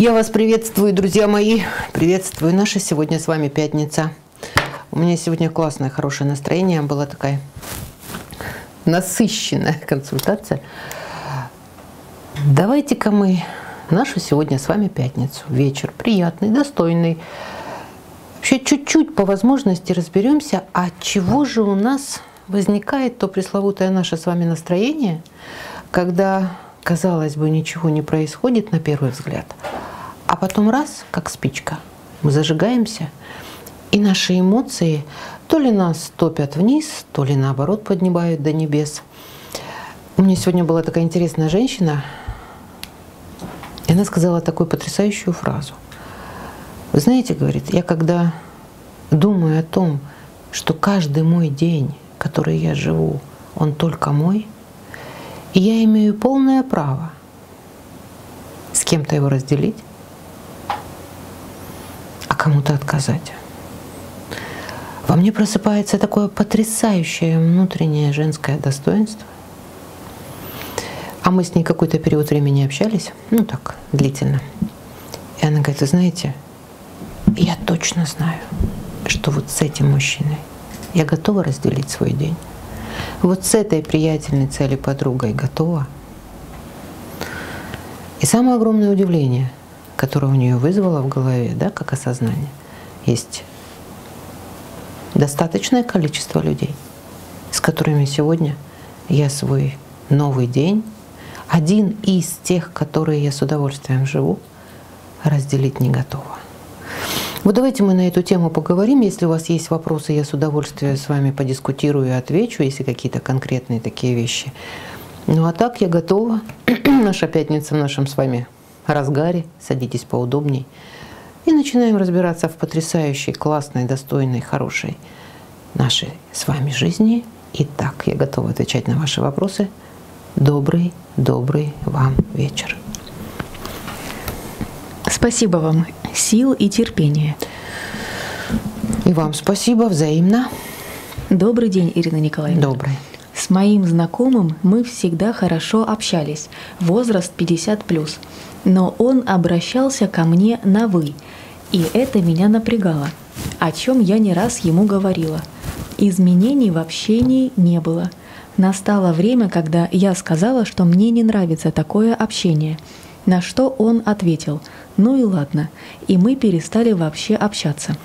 Я вас приветствую, друзья мои. Приветствую. Наша сегодня с вами пятница. У меня сегодня классное, хорошее настроение. Была такая насыщенная консультация. Давайте-ка мы нашу сегодня с вами пятницу, вечер, приятный, достойный. Вообще чуть-чуть по возможности разберемся, от чего же у нас возникает то пресловутое наше с вами настроение, когда, казалось бы, ничего не происходит на первый взгляд – а потом раз, как спичка, мы зажигаемся, и наши эмоции то ли нас топят вниз, то ли наоборот поднимают до небес. У меня сегодня была такая интересная женщина, и она сказала такую потрясающую фразу. Вы знаете, говорит, я когда думаю о том, что каждый мой день, который я живу, он только мой, и я имею полное право с кем-то его разделить, кому-то отказать. Во мне просыпается такое потрясающее внутреннее женское достоинство. А мы с ней какой-то период времени общались, ну так, длительно. И она говорит, вы знаете, я точно знаю, что вот с этим мужчиной я готова разделить свой день. Вот с этой приятельницей или подругой готова. И самое огромное удивление – которое у нее вызвало в голове, да, как осознание, есть достаточное количество людей, с которыми сегодня я свой новый день, один из тех, которые я с удовольствием живу, разделить не готова. Вот давайте мы на эту тему поговорим. Если у вас есть вопросы, я с удовольствием с вами подискутирую и отвечу, если какие-то конкретные такие вещи. Ну а так я готова. Наша пятница в нашем с вами разгаре, садитесь поудобней. И начинаем разбираться в потрясающей, классной, достойной, хорошей нашей с вами жизни. Итак, я готова отвечать на ваши вопросы. Добрый, добрый вам вечер. Спасибо вам. Сил и терпения. И вам спасибо взаимно. Добрый день, Ирина Николаевна. Добрый. С моим знакомым мы всегда хорошо общались. Возраст 50 плюс но он обращался ко мне на «вы», и это меня напрягало, о чем я не раз ему говорила. Изменений в общении не было. Настало время, когда я сказала, что мне не нравится такое общение, на что он ответил «Ну и ладно», и мы перестали вообще общаться.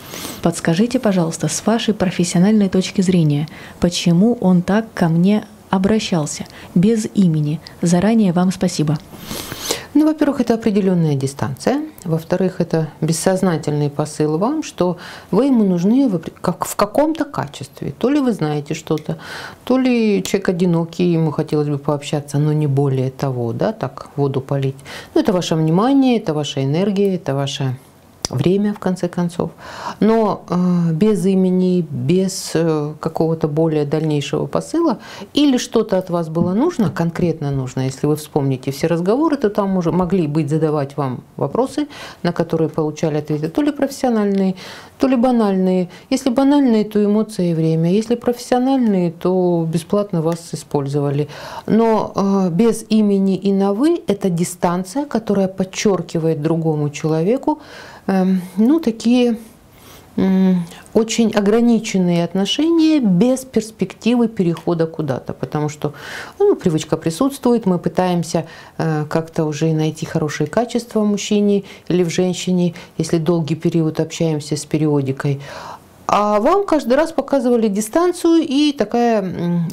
Подскажите, пожалуйста, с вашей профессиональной точки зрения, почему он так ко мне обращался, без имени. Заранее вам спасибо. Ну, во-первых, это определенная дистанция. Во-вторых, это бессознательный посыл вам, что вы ему нужны в, как, в каком-то качестве. То ли вы знаете что-то, то ли человек одинокий, ему хотелось бы пообщаться, но не более того, да, так воду полить. Ну, это ваше внимание, это ваша энергия, это ваша время, в конце концов. Но э, без имени, без э, какого-то более дальнейшего посыла, или что-то от вас было нужно, конкретно нужно, если вы вспомните все разговоры, то там уже могли быть задавать вам вопросы, на которые получали ответы, то ли профессиональные, то ли банальные. Если банальные, то эмоции и время. Если профессиональные, то бесплатно вас использовали. Но э, без имени и на «вы» – это дистанция, которая подчеркивает другому человеку, ну, такие очень ограниченные отношения без перспективы перехода куда-то, потому что ну, привычка присутствует, мы пытаемся э, как-то уже найти хорошие качества в мужчине или в женщине, если долгий период общаемся с периодикой. А вам каждый раз показывали дистанцию и такая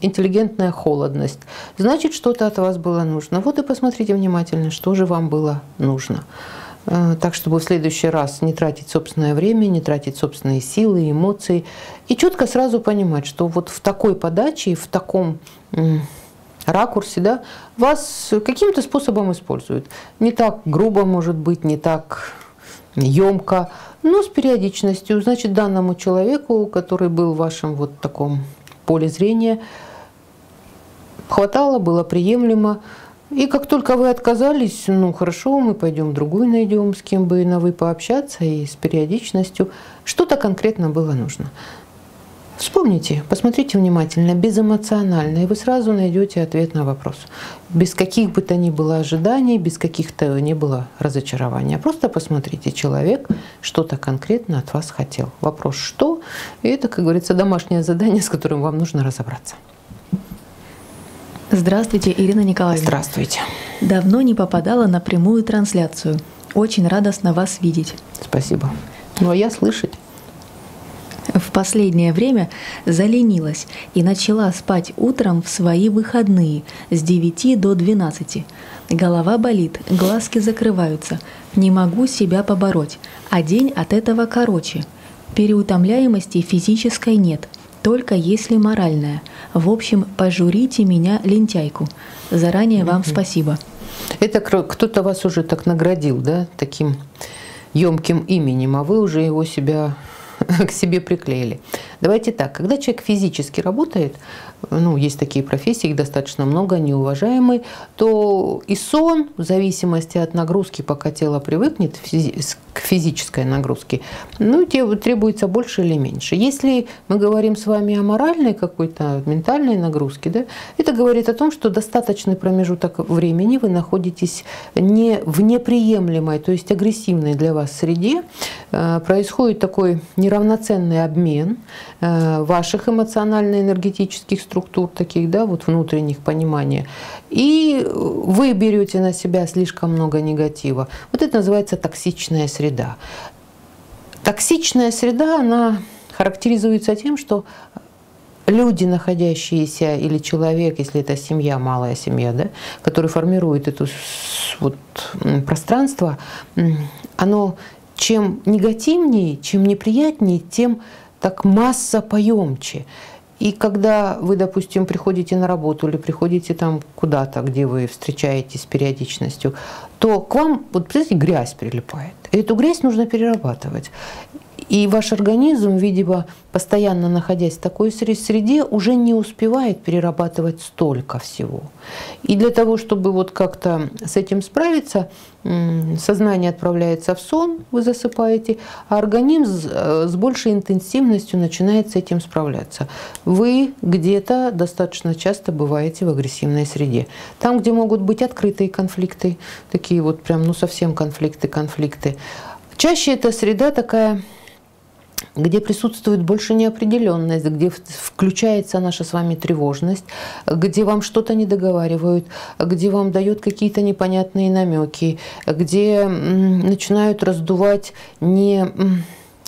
интеллигентная холодность. Значит, что-то от вас было нужно. Вот и посмотрите внимательно, что же вам было нужно. Э, так, чтобы в следующий раз не тратить собственное время, не тратить собственные силы, эмоции, и четко сразу понимать, что вот в такой подаче, в таком ракурсе, да, вас каким-то способом используют. Не так грубо, может быть, не так емко, но с периодичностью. Значит, данному человеку, который был в вашем вот таком поле зрения, хватало, было приемлемо, и как только вы отказались, ну хорошо, мы пойдем другую найдем, с кем бы на вы пообщаться и с периодичностью. Что-то конкретно было нужно. Вспомните, посмотрите внимательно, безэмоционально, и вы сразу найдете ответ на вопрос. Без каких бы то ни было ожиданий, без каких-то ни было разочарований. А просто посмотрите, человек что-то конкретно от вас хотел. Вопрос «что?» И это, как говорится, домашнее задание, с которым вам нужно разобраться. Здравствуйте, Ирина Николаевна. Здравствуйте. Давно не попадала на прямую трансляцию. Очень радостно вас видеть. Спасибо. Ну а я слышать. В последнее время заленилась и начала спать утром в свои выходные с 9 до 12. Голова болит, глазки закрываются. Не могу себя побороть, а день от этого короче. Переутомляемости физической нет, только если моральная. В общем, пожурите меня, лентяйку. Заранее вам спасибо. Это кто-то вас уже так наградил, да, таким емким именем, а вы уже его себя к себе приклеили. Давайте так, когда человек физически работает, ну, есть такие профессии, их достаточно много, они уважаемые, то и сон, в зависимости от нагрузки, пока тело привыкнет к физической нагрузке, ну, требуется больше или меньше. Если мы говорим с вами о моральной какой-то, ментальной нагрузке, да, это говорит о том, что достаточный промежуток времени вы находитесь не в неприемлемой, то есть агрессивной для вас среде, э, происходит такой неравноценный обмен э, ваших эмоционально-энергетических структур таких, да, вот внутренних понимания, и вы берете на себя слишком много негатива. Вот это называется токсичная среда. Токсичная среда, она характеризуется тем, что люди, находящиеся, или человек, если это семья, малая семья, да, который формирует это вот, пространство, оно чем негативнее, чем неприятнее, тем так масса поемче. И когда вы, допустим, приходите на работу или приходите там куда-то, где вы встречаетесь с периодичностью, то к вам, вот представьте, грязь прилипает. И эту грязь нужно перерабатывать. И ваш организм, видимо, постоянно находясь в такой среде, уже не успевает перерабатывать столько всего. И для того, чтобы вот как-то с этим справиться, сознание отправляется в сон, вы засыпаете, а организм э, с большей интенсивностью начинает с этим справляться. Вы где-то достаточно часто бываете в агрессивной среде. Там, где могут быть открытые конфликты, такие вот прям, ну совсем конфликты, конфликты. Чаще эта среда такая где присутствует больше неопределенность, где включается наша с вами тревожность, где вам что-то не договаривают, где вам дают какие-то непонятные намеки, где начинают раздувать не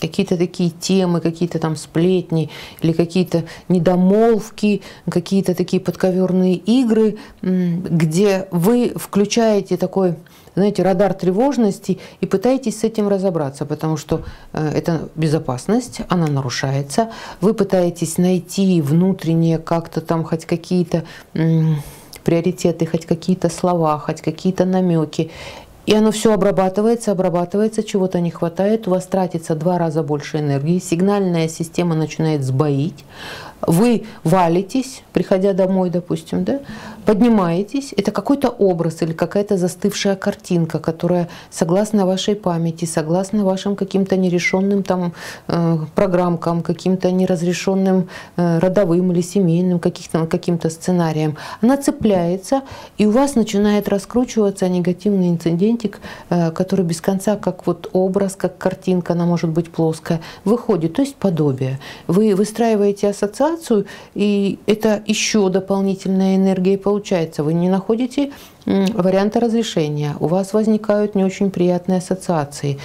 какие-то такие темы, какие-то там сплетни или какие-то недомолвки, какие-то такие подковерные игры, где вы включаете такой знаете, радар тревожности и пытаетесь с этим разобраться, потому что э, это безопасность, она нарушается. Вы пытаетесь найти внутренние как-то там хоть какие-то приоритеты, хоть какие-то слова, хоть какие-то намеки. И оно все обрабатывается, обрабатывается, чего-то не хватает, у вас тратится два раза больше энергии, сигнальная система начинает сбоить, вы валитесь, приходя домой, допустим, да, поднимаетесь, это какой-то образ или какая-то застывшая картинка, которая согласно вашей памяти, согласно вашим каким-то нерешенным там э, программкам, каким-то неразрешенным э, родовым или семейным каким-то каким-то сценариям, она цепляется, и у вас начинает раскручиваться негативный инцидентик, э, который без конца, как вот образ, как картинка, она может быть плоская, выходит, то есть подобие. Вы выстраиваете ассоциацию, и это еще дополнительная энергия получается, вы не находите варианта разрешения, у вас возникают не очень приятные ассоциации.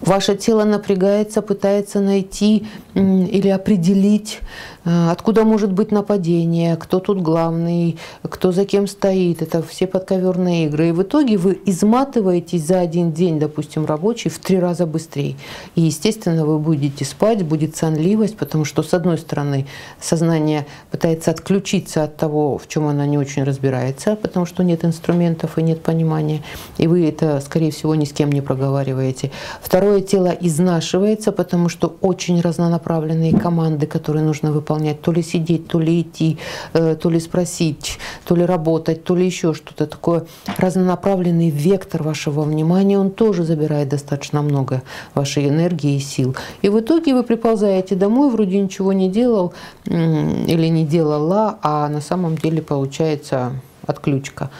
Ваше тело напрягается, пытается найти или определить откуда может быть нападение, кто тут главный, кто за кем стоит. Это все подковерные игры. И в итоге вы изматываетесь за один день, допустим, рабочий, в три раза быстрее. И, естественно, вы будете спать, будет сонливость, потому что, с одной стороны, сознание пытается отключиться от того, в чем оно не очень разбирается, потому что нет инструментов и нет понимания. И вы это, скорее всего, ни с кем не проговариваете. Второе, тело изнашивается, потому что очень разнонаправленные команды, которые нужно выполнять, то ли сидеть, то ли идти, э, то ли спросить, то ли работать, то ли еще что-то такое. Разнонаправленный вектор вашего внимания, он тоже забирает достаточно много вашей энергии и сил. И в итоге вы приползаете домой, вроде ничего не делал или не делала, а на самом деле получается отключка.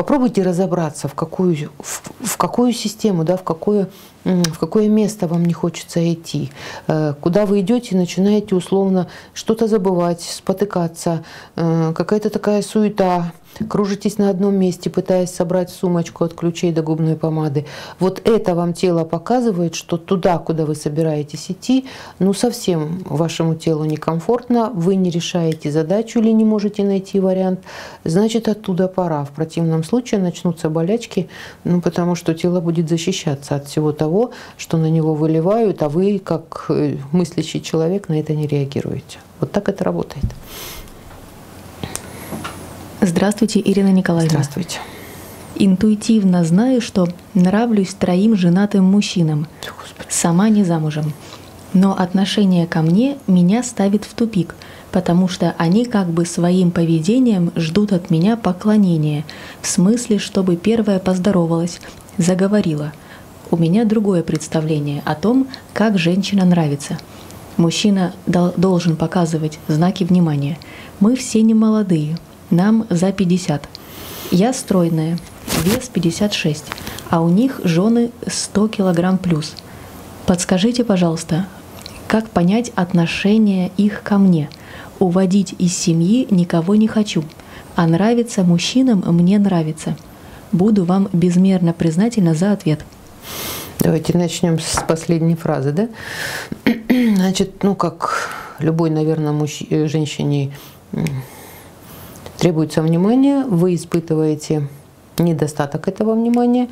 Попробуйте разобраться, в какую, в, в какую систему, да, в, какое, в какое место вам не хочется идти, э, куда вы идете начинаете условно что-то забывать, спотыкаться, э, какая-то такая суета, кружитесь на одном месте, пытаясь собрать сумочку от ключей до губной помады. Вот это вам тело показывает, что туда, куда вы собираетесь идти, ну совсем вашему телу некомфортно, вы не решаете задачу или не можете найти вариант, значит оттуда пора. В противном случае начнутся болячки, ну потому что тело будет защищаться от всего того, что на него выливают, а вы, как э, мыслящий человек, на это не реагируете. Вот так это работает. Здравствуйте, Ирина Николаевна. Здравствуйте. Интуитивно знаю, что нравлюсь троим женатым мужчинам. Господи. Сама не замужем. Но отношение ко мне меня ставит в тупик, потому что они как бы своим поведением ждут от меня поклонения, в смысле, чтобы первая поздоровалась, заговорила. У меня другое представление о том, как женщина нравится. Мужчина должен показывать знаки внимания. Мы все не молодые, нам за 50. Я стройная, вес 56, а у них жены 100 килограмм плюс. Подскажите, пожалуйста, как понять отношение их ко мне? Уводить из семьи никого не хочу, а нравится мужчинам мне нравится. Буду вам безмерно признательна за ответ. Давайте начнем с последней фразы, да? Значит, ну как любой, наверное, мужч... женщине требуется внимание, вы испытываете недостаток этого внимания,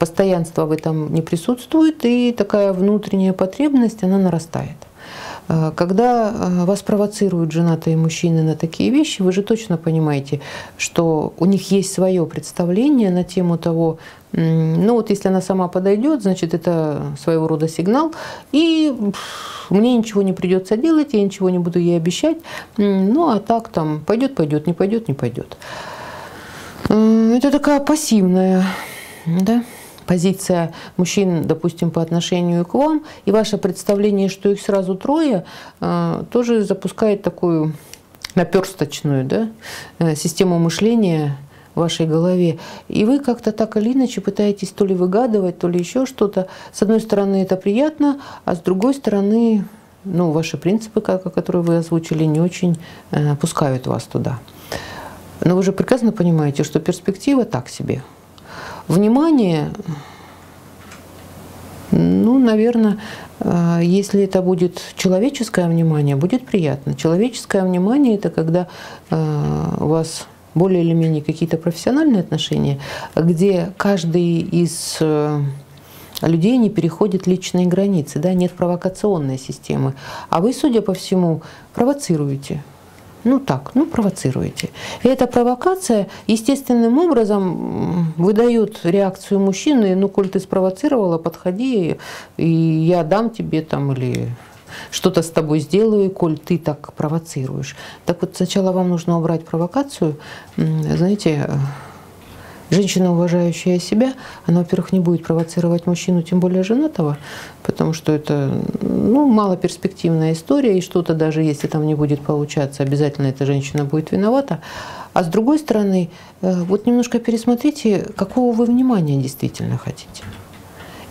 постоянство в этом не присутствует, и такая внутренняя потребность, она нарастает. Э, когда э, вас провоцируют женатые мужчины на такие вещи, вы же точно понимаете, что у них есть свое представление на тему того, ну вот если она сама подойдет, значит это своего рода сигнал, и мне ничего не придется делать, я ничего не буду ей обещать, ну а так там пойдет, пойдет, не пойдет, не пойдет. Это такая пассивная, да, позиция мужчин, допустим, по отношению к вам, и ваше представление, что их сразу трое, э, тоже запускает такую наперсточную да, э, систему мышления в вашей голове. И вы как-то так или иначе пытаетесь то ли выгадывать, то ли еще что-то. С одной стороны, это приятно, а с другой стороны, ну, ваши принципы, которые вы озвучили, не очень э, пускают вас туда. Но вы же прекрасно понимаете, что перспектива так себе – Внимание, ну, наверное, э, если это будет человеческое внимание, будет приятно. Человеческое внимание – это когда э, вас более или менее какие-то профессиональные отношения, где каждый из э, людей не переходит личные границы, да, нет провокационной системы. А вы, судя по всему, провоцируете – ну так, ну провоцируете. И эта провокация естественным образом выдает реакцию мужчины, ну коль ты спровоцировала, подходи, и я дам тебе там или что-то с тобой сделаю, коль ты так провоцируешь. Так вот сначала вам нужно убрать провокацию, знаете, Женщина, уважающая себя, она, во-первых, не будет провоцировать мужчину, тем более женатого, потому что это ну, малоперспективная история, и что-то даже если там не будет получаться, обязательно эта женщина будет виновата. А с другой стороны, э, вот немножко пересмотрите, какого вы внимания действительно хотите.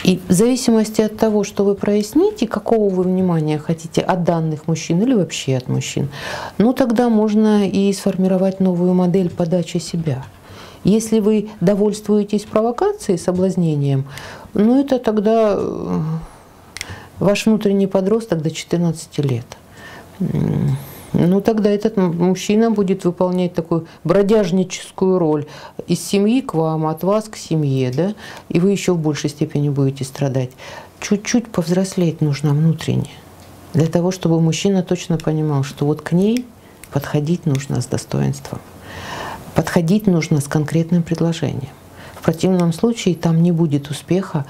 И в зависимости от того, что вы проясните, какого вы внимания хотите от данных мужчин или вообще от мужчин, ну тогда можно и сформировать новую модель подачи себя – если вы довольствуетесь провокацией, соблазнением, ну это тогда э, ваш внутренний подросток до 14 лет. Ну, тогда этот мужчина будет выполнять такую бродяжническую роль из семьи к вам, от вас к семье, да, и вы еще в большей степени будете страдать. Чуть-чуть повзрослеть нужно внутренне, для того, чтобы мужчина точно понимал, что вот к ней подходить нужно с достоинством. Подходить нужно с конкретным предложением. В противном случае там не будет успеха,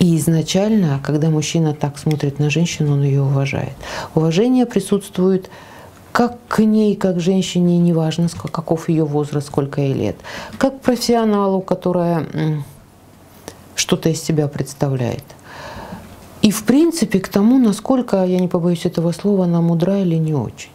И изначально, когда мужчина так смотрит на женщину, он ее уважает. Уважение присутствует как к ней, как к женщине, неважно, каков ее возраст, сколько ей лет, как к профессионалу, которая что-то из себя представляет. И, в принципе, к тому, насколько, я не побоюсь этого слова, она мудра или не очень.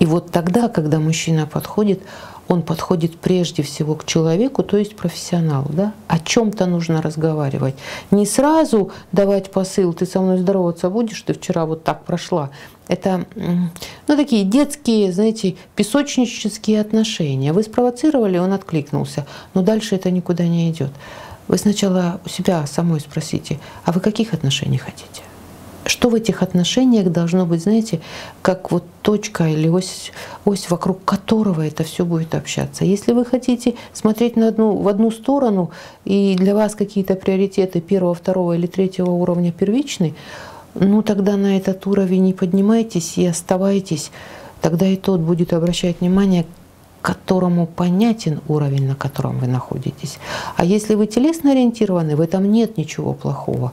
И вот тогда, когда мужчина подходит, он подходит прежде всего к человеку, то есть профессионалу. Да? О чем-то нужно разговаривать. Не сразу давать посыл, ты со мной здороваться будешь, ты вчера вот так прошла. Это ну, такие детские, знаете, песочнические отношения. Вы спровоцировали, он откликнулся, но дальше это никуда не идет. Вы сначала у себя самой спросите, а вы каких отношений хотите? Что в этих отношениях должно быть, знаете, как вот точка или ось, ось вокруг которого это все будет общаться. Если вы хотите смотреть на одну, в одну сторону, и для вас какие-то приоритеты первого, второго или третьего уровня первичны, ну тогда на этот уровень не поднимайтесь и оставайтесь. Тогда и тот будет обращать внимание, которому понятен уровень, на котором вы находитесь. А если вы телесно ориентированы, в этом нет ничего плохого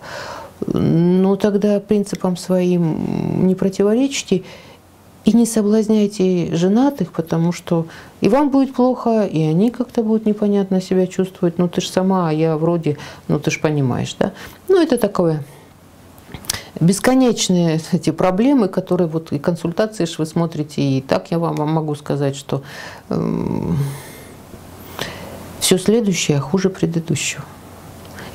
ну тогда принципам своим не противоречите и не соблазняйте женатых, потому что и вам будет плохо, и они как-то будут непонятно себя чувствовать. Ну ты ж сама, а я вроде, ну ты ж понимаешь, да? Ну это такое бесконечные эти проблемы, которые вот и консультации ж вы смотрите, и так я вам могу сказать, что э, эм, все следующее хуже предыдущего.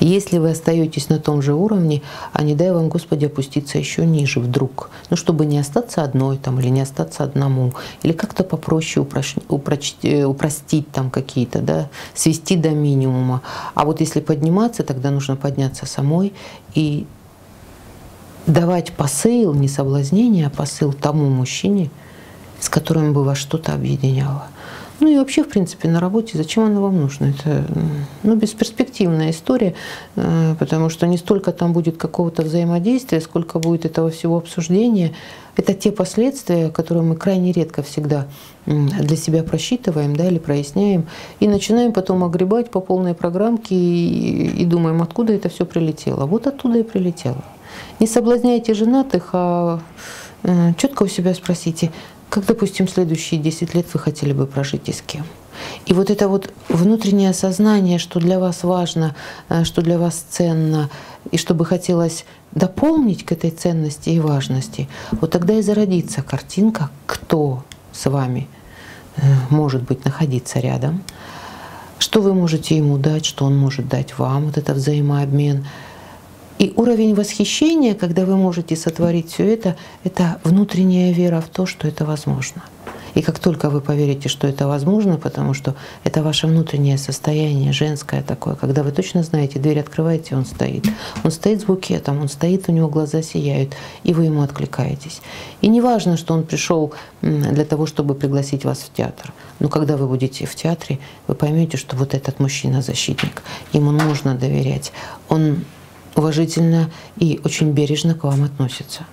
Если вы остаетесь на том же уровне, а не дай вам, Господи, опуститься еще ниже вдруг, ну, чтобы не остаться одной там, или не остаться одному, или как-то попроще упрощ, упроч, э, упростить там какие-то, да, свести до минимума. А вот если подниматься, тогда нужно подняться самой и давать посыл, не соблазнение, а посыл тому мужчине, с которым бы вас что-то объединяло. Ну и вообще, в принципе, на работе зачем она вам нужна? Это ну, бесперспективная история, э, потому что не столько там будет какого-то взаимодействия, сколько будет этого всего обсуждения. Это те последствия, которые мы крайне редко всегда для себя просчитываем да, или проясняем, и начинаем потом огребать по полной программке и, и думаем, откуда это все прилетело. Вот оттуда и прилетело. Не соблазняйте женатых, а э, четко у себя спросите, как, допустим, следующие 10 лет вы хотели бы прожить и с кем? И вот это вот внутреннее осознание, что для вас важно, э, что для вас ценно, и что бы хотелось дополнить к этой ценности и важности, вот тогда и зародится картинка, кто с вами э, может быть находиться рядом, что вы можете ему дать, что он может дать вам, вот это взаимообмен – и уровень восхищения, когда вы можете сотворить все это, это внутренняя вера в то, что это возможно. И как только вы поверите, что это возможно, потому что это ваше внутреннее состояние, женское такое, когда вы точно знаете, дверь открываете, он стоит. Он стоит с букетом, он стоит, у него глаза сияют, и вы ему откликаетесь. И не важно, что он пришел для того, чтобы пригласить вас в театр. Но когда вы будете в театре, вы поймете, что вот этот мужчина защитник, ему нужно доверять. Он уважительно и очень бережно к вам относятся.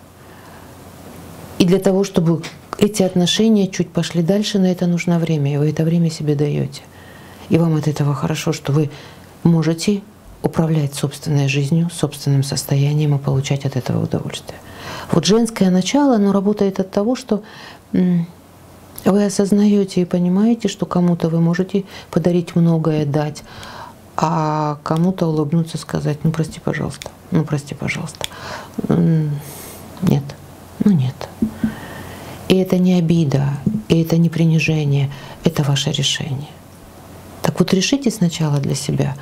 И для того, чтобы эти отношения чуть пошли дальше, на это нужно время, и вы это время себе даете. И вам от этого хорошо, что вы можете управлять собственной жизнью, собственным состоянием и получать от этого удовольствие. Вот женское начало, оно работает от того, что вы осознаете и понимаете, что кому-то вы можете подарить многое, дать, а кому-то улыбнуться, сказать, ну прости, пожалуйста, ну прости, пожалуйста. Нет, ну нет. И это не обида, и это не принижение, это ваше решение. Так вот решите сначала для себя,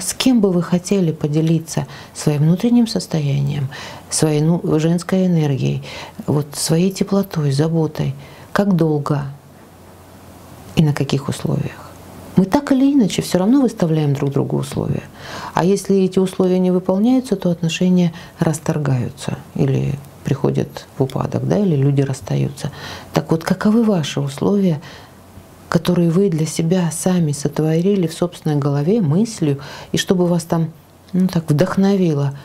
с кем бы вы хотели поделиться своим внутренним состоянием, своей ну, женской энергией, вот своей теплотой, заботой, как долго и на каких условиях мы так или иначе все равно выставляем друг другу условия. А если эти условия не выполняются, то отношения расторгаются или приходят в упадок, да, или люди расстаются. Так вот, каковы ваши условия, которые вы для себя сами сотворили в собственной голове мыслью, и чтобы вас там ну, так вдохновило,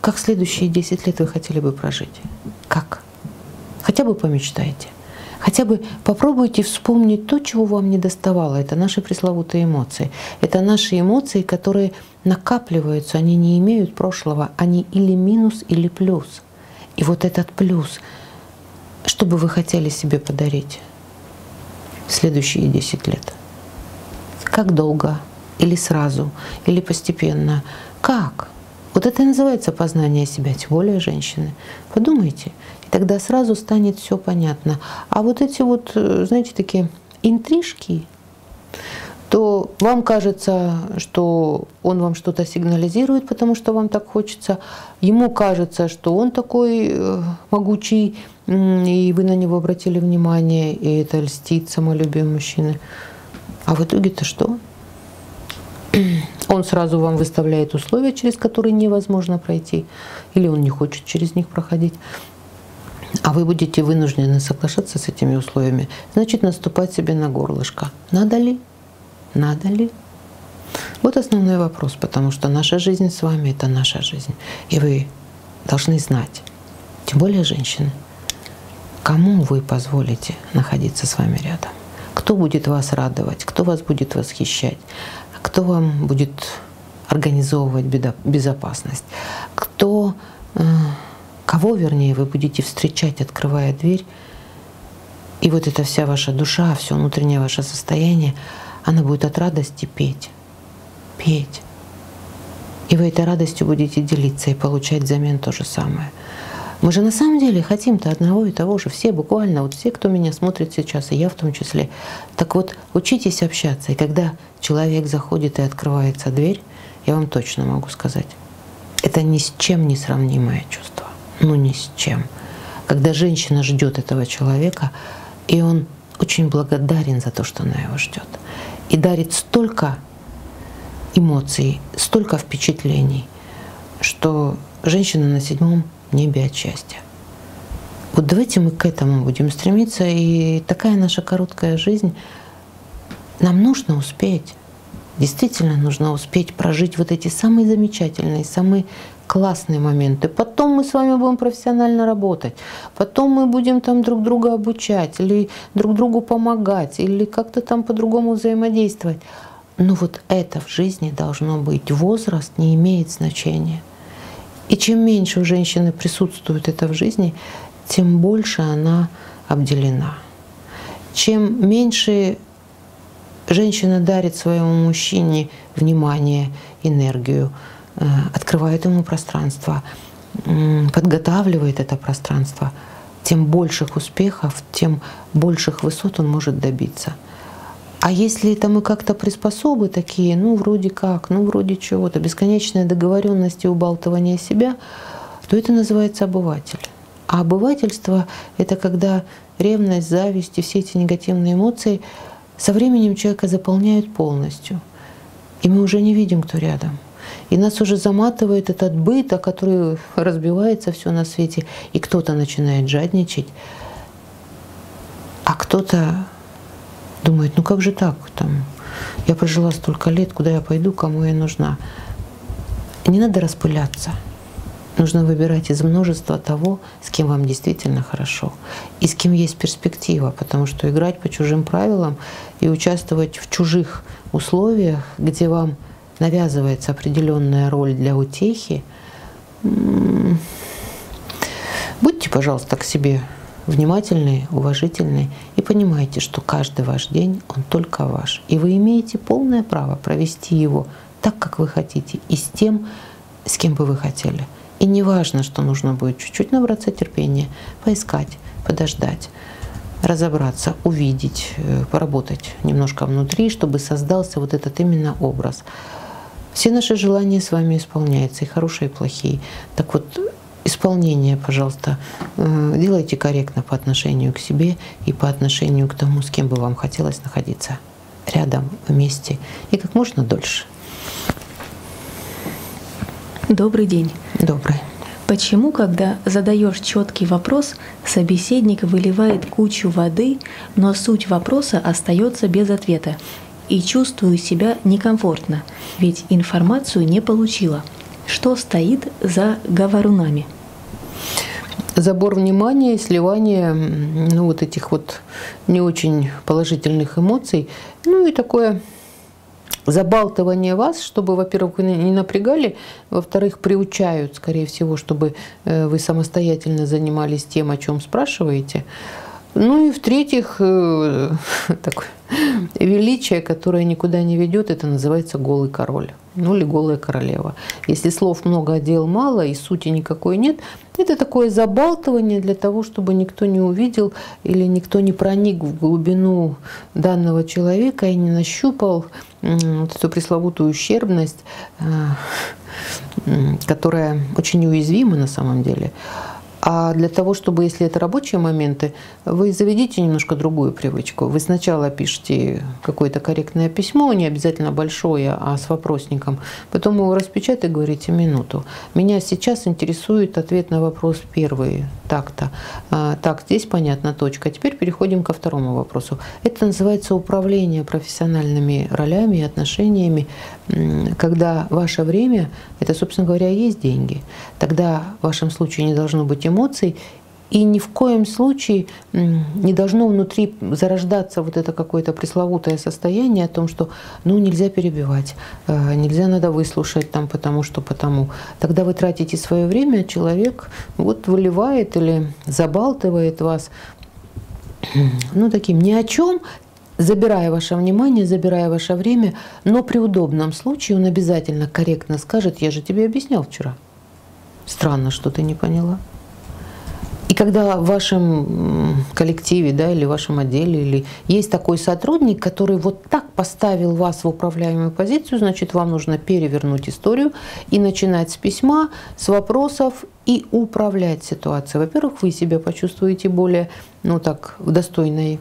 как следующие 10 лет вы хотели бы прожить? Как? Хотя бы помечтайте. Хотя бы попробуйте вспомнить то, чего вам не доставало. Это наши пресловутые эмоции. Это наши эмоции, которые накапливаются, они не имеют прошлого, они или минус, или плюс. И вот этот плюс, что бы вы хотели себе подарить в следующие 10 лет? Как долго? Или сразу? Или постепенно? Как? Вот это и называется познание себя, тем более женщины. Подумайте, тогда сразу станет все понятно. А вот эти вот, э, знаете, такие интрижки, то вам кажется, что он вам что-то сигнализирует, потому что вам так хочется. Ему кажется, что он такой э, могучий, и вы на него обратили внимание, и это льстит самолюбие мужчины. А в итоге-то что? Он сразу вам выставляет условия, через которые невозможно пройти, или он не хочет через них проходить. А вы будете вынуждены соглашаться с этими условиями, значит наступать себе на горлышко. Надо ли? Надо ли? Вот основной вопрос, потому что наша жизнь с вами – это наша жизнь. И вы должны знать, тем более женщины, кому вы позволите находиться с вами рядом. Кто будет вас радовать, кто вас будет восхищать, кто вам будет организовывать безопасность, кто, э, кого, вернее, вы будете встречать, открывая дверь. И вот эта вся ваша душа, все внутреннее ваше состояние, она будет от радости петь, петь. И вы этой радостью будете делиться и получать взамен то же самое – мы же на самом деле хотим-то одного и того же. Все буквально, вот все, кто меня смотрит сейчас, и я в том числе. Так вот, учитесь общаться. И когда человек заходит и открывается дверь, я вам точно могу сказать, это ни с чем не сравнимое чувство. Ну, ни с чем. Когда женщина ждет этого человека, и он очень благодарен за то, что она его ждет. И дарит столько эмоций, столько впечатлений, что женщина на седьмом небе от счастья. Вот давайте мы к этому будем стремиться, и такая наша короткая жизнь, нам нужно успеть, действительно нужно успеть прожить вот эти самые замечательные, самые классные моменты. Потом мы с вами будем профессионально работать, потом мы будем там друг друга обучать, или друг другу помогать, или как-то там по-другому взаимодействовать. Но вот это в жизни должно быть. Возраст не имеет значения. И чем меньше у женщины присутствует это в жизни, тем больше она обделена. Чем меньше женщина дарит своему мужчине внимание, энергию, открывает ему пространство, подготавливает это пространство, тем больших успехов, тем больших высот он может добиться – а если это мы как-то приспособы такие, ну вроде как, ну вроде чего-то, бесконечная договоренность и убалтывание себя, то это называется обыватель. А обывательство — это когда ревность, зависть и все эти негативные эмоции со временем человека заполняют полностью. И мы уже не видим, кто рядом. И нас уже заматывает этот быт, о который разбивается все на свете, и кто-то начинает жадничать, а кто-то думает, ну как же так, там, я прожила столько лет, куда я пойду, кому я нужна. Не надо распыляться. Нужно выбирать из множества того, с кем вам действительно хорошо, и с кем есть перспектива, потому что играть по чужим правилам и участвовать в чужих условиях, где вам навязывается определенная роль для утехи, будьте, пожалуйста, к себе внимательный, уважительный и понимаете, что каждый ваш день, он только ваш. И вы имеете полное право провести его так, как вы хотите, и с тем, с кем бы вы хотели. И не важно, что нужно будет чуть-чуть набраться терпения, поискать, подождать, разобраться, увидеть, э, поработать немножко внутри, чтобы создался вот этот именно образ. Все наши желания с вами исполняются, и хорошие, и плохие. Так вот, исполнение, пожалуйста, делайте корректно по отношению к себе и по отношению к тому, с кем бы вам хотелось находиться рядом, вместе и как можно дольше. Добрый день. Добрый. Почему, когда задаешь четкий вопрос, собеседник выливает кучу воды, но суть вопроса остается без ответа? И чувствую себя некомфортно, ведь информацию не получила – что стоит за говорунами? забор внимания, сливание ну, вот этих вот не очень положительных эмоций, ну и такое забалтывание вас, чтобы, во-первых, вы не напрягали, во-вторых, приучают, скорее всего, чтобы э, вы самостоятельно занимались тем, о чем спрашиваете. Ну и в-третьих, э, такое величие, которое никуда не ведет, это называется голый король. Ну или голая королева. Если слов много, а дел мало и сути никакой нет, это такое забалтывание для того, чтобы никто не увидел или никто не проник в глубину данного человека и не нащупал вот эту пресловутую ущербность, э, которая очень уязвима на самом деле. А для того, чтобы, если это рабочие моменты, вы заведите немножко другую привычку. Вы сначала пишете какое-то корректное письмо, не обязательно большое, а с вопросником. Потом его распечатайте и говорите минуту. Меня сейчас интересует ответ на вопрос первый. Так-то. А, так, здесь понятно, точка. Теперь переходим ко второму вопросу. Это называется управление профессиональными ролями и отношениями, когда ваше время, это, собственно говоря, есть деньги. Тогда в вашем случае не должно быть эмоций, и ни в коем случае не должно внутри зарождаться вот это какое-то пресловутое состояние о том, что ну нельзя перебивать, э, нельзя надо выслушать там потому что потому. Тогда вы тратите свое время, а человек вот выливает или забалтывает вас ну, таким ни о чем, забирая ваше внимание, забирая ваше время, но при удобном случае он обязательно корректно скажет, я же тебе объяснял вчера. Странно, что ты не поняла. И когда в вашем коллективе да, или в вашем отделе или есть такой сотрудник, который вот так поставил вас в управляемую позицию, значит, вам нужно перевернуть историю и начинать с письма, с вопросов и управлять ситуацией. Во-первых, вы себя почувствуете более, ну так, достойной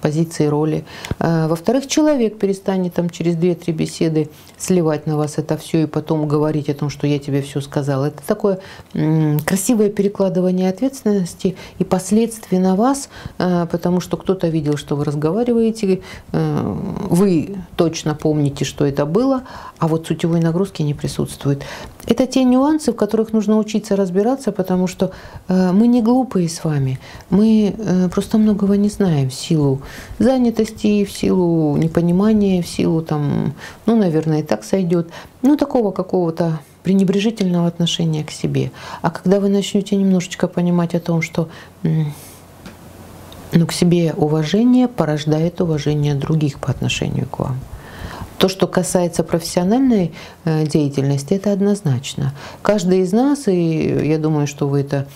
позиции, роли. А, во-вторых, человек перестанет там через 2-3 беседы сливать на вас это все и потом говорить о том, что я тебе все сказала. Это такое красивое перекладывание ответственности и последствий на вас, а, потому что кто-то видел, что вы разговариваете, а, вы точно помните, что это было, а вот сутевой нагрузки не присутствует. Это те нюансы, в которых нужно учиться разбираться, потому что мы не глупые с вами, мы просто многого не знаем в силу занятости, в силу непонимания, в силу там, ну, наверное, и так сойдет, ну, такого какого-то пренебрежительного отношения к себе. А когда вы начнете немножечко понимать о том, что ну, к себе уважение порождает уважение других по отношению к вам. То, что касается профессиональной э, деятельности, это однозначно. Каждый из нас, и я думаю, что вы это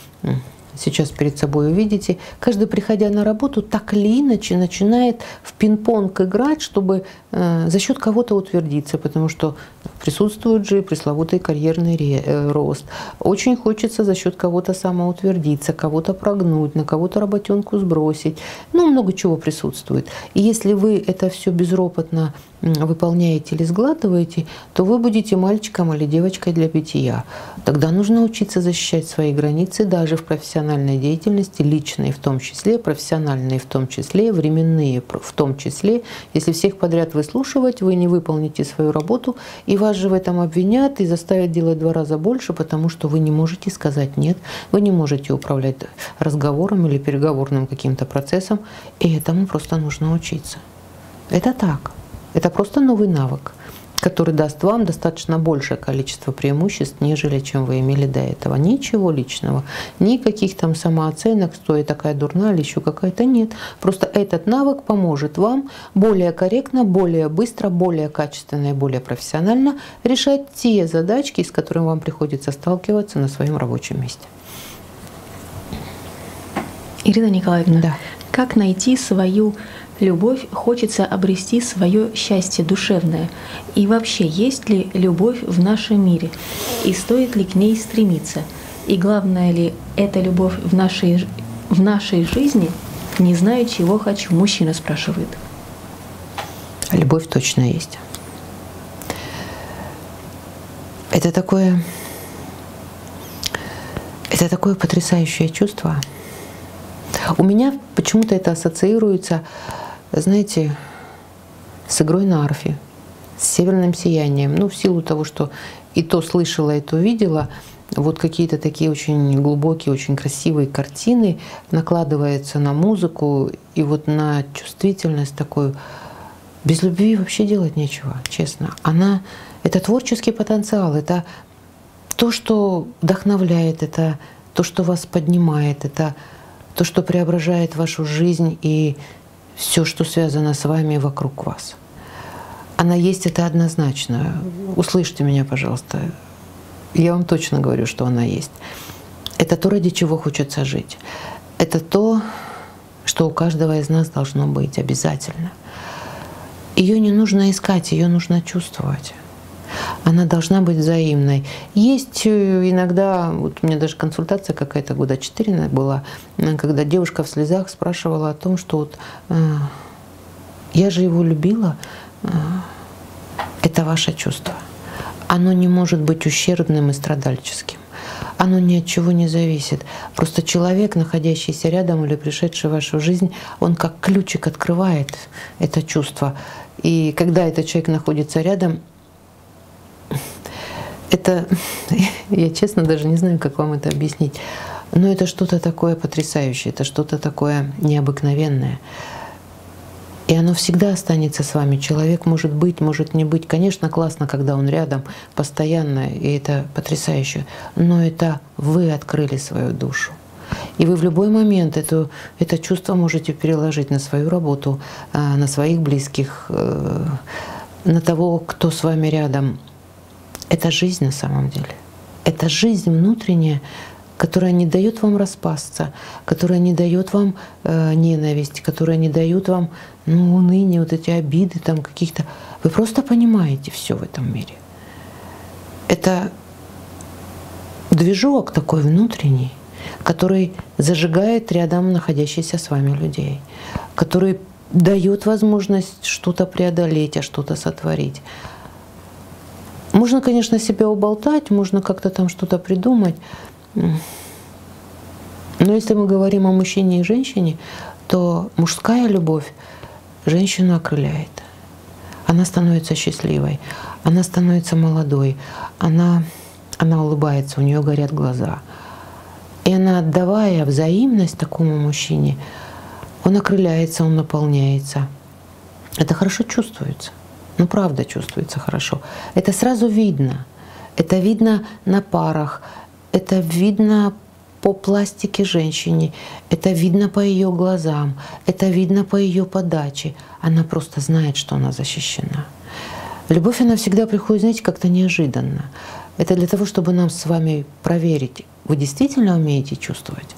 сейчас перед собой увидите, каждый, приходя на работу, так или иначе начинает в пинг-понг играть, чтобы э, за счет кого-то утвердиться, потому что присутствует же пресловутый карьерный э, рост. Очень хочется за счет кого-то самоутвердиться, кого-то прогнуть, на кого-то работенку сбросить. Ну, много чего присутствует. И если вы это все безропотно выполняете или сглатываете, то вы будете мальчиком или девочкой для бития. Тогда нужно учиться защищать свои границы даже в профессиональной деятельности, личные в том числе, профессиональные в том числе, временные в том числе. Если всех подряд выслушивать, вы не выполните свою работу, и вас же в этом обвинят и заставят делать два раза больше, потому что вы не можете сказать «нет», вы не можете управлять разговором или переговорным каким-то процессом, и этому просто нужно учиться. Это так. Это просто новый навык, который даст вам достаточно большее количество преимуществ, нежели чем вы имели до этого. Ничего личного, никаких там самооценок, что я такая дурная или еще какая-то нет. Просто этот навык поможет вам более корректно, более быстро, более качественно и более профессионально решать те задачки, с которыми вам приходится сталкиваться на своем рабочем месте. Ирина Николаевна, да. как найти свою любовь хочется обрести свое счастье душевное. И вообще, есть ли любовь в нашем мире? И стоит ли к ней стремиться? И главное ли, эта любовь в нашей, в нашей жизни? Не знаю, чего хочу. Мужчина спрашивает. Любовь точно есть. Это такое, это такое потрясающее чувство. У меня почему-то это ассоциируется знаете, с игрой на арфе. с северным сиянием. Ну, в силу того, что и то слышала, и то видела, вот какие-то такие очень глубокие, очень красивые картины накладываются на музыку и вот на чувствительность такую. Без любви вообще делать нечего, честно. Она это творческий потенциал, это то, что вдохновляет, это то, что вас поднимает, это то, что преображает вашу жизнь и все, что связано с вами вокруг вас. Она есть, это однозначно. Услышьте меня, пожалуйста. Я вам точно говорю, что она есть. Это то, ради чего хочется жить. Это то, что у каждого из нас должно быть обязательно. Ее не нужно искать, ее нужно чувствовать она должна быть взаимной. Есть э, иногда, вот у меня даже консультация какая-то года четыре была, э, когда девушка в слезах спрашивала о том, что вот э, я же его любила, э, это ваше чувство. Оно не может быть ущербным и страдальческим. Оно ни от чего не зависит. Просто человек, находящийся рядом или пришедший в вашу жизнь, он как ключик открывает это чувство. И когда этот человек находится рядом, это, я честно даже не знаю, как вам это объяснить, но это что-то такое потрясающее, это что-то такое необыкновенное. И оно всегда останется с вами. Человек может быть, может не быть. Конечно, классно, когда он рядом, постоянно, и это потрясающе. Но это вы открыли свою душу. И вы в любой момент это, это чувство можете переложить на свою работу, а, на своих близких, э, на того, кто с вами рядом. Это жизнь на самом деле. Это жизнь внутренняя, которая не дает вам распасться, которая не дает вам э, ненависть, которая не дает вам ну, уныние, вот эти обиды там каких-то. Вы просто понимаете все в этом мире. Это движок такой внутренний, который зажигает рядом находящихся с вами людей, который дает возможность что-то преодолеть, а что-то сотворить. Можно, конечно, себя уболтать, можно как-то там что-то придумать. Но если мы говорим о мужчине и женщине, то мужская любовь женщину окрыляет. Она становится счастливой, она становится молодой, она, она улыбается, у нее горят глаза. И она, отдавая взаимность такому мужчине, он окрыляется, он наполняется. Это хорошо чувствуется. Ну, правда чувствуется хорошо. Это сразу видно. Это видно на парах, это видно по пластике женщине, это видно по ее глазам, это видно по ее подаче. Она просто знает, что она защищена. Любовь, она всегда приходит, знаете, как-то неожиданно. Это для того, чтобы нам с вами проверить, вы действительно умеете чувствовать?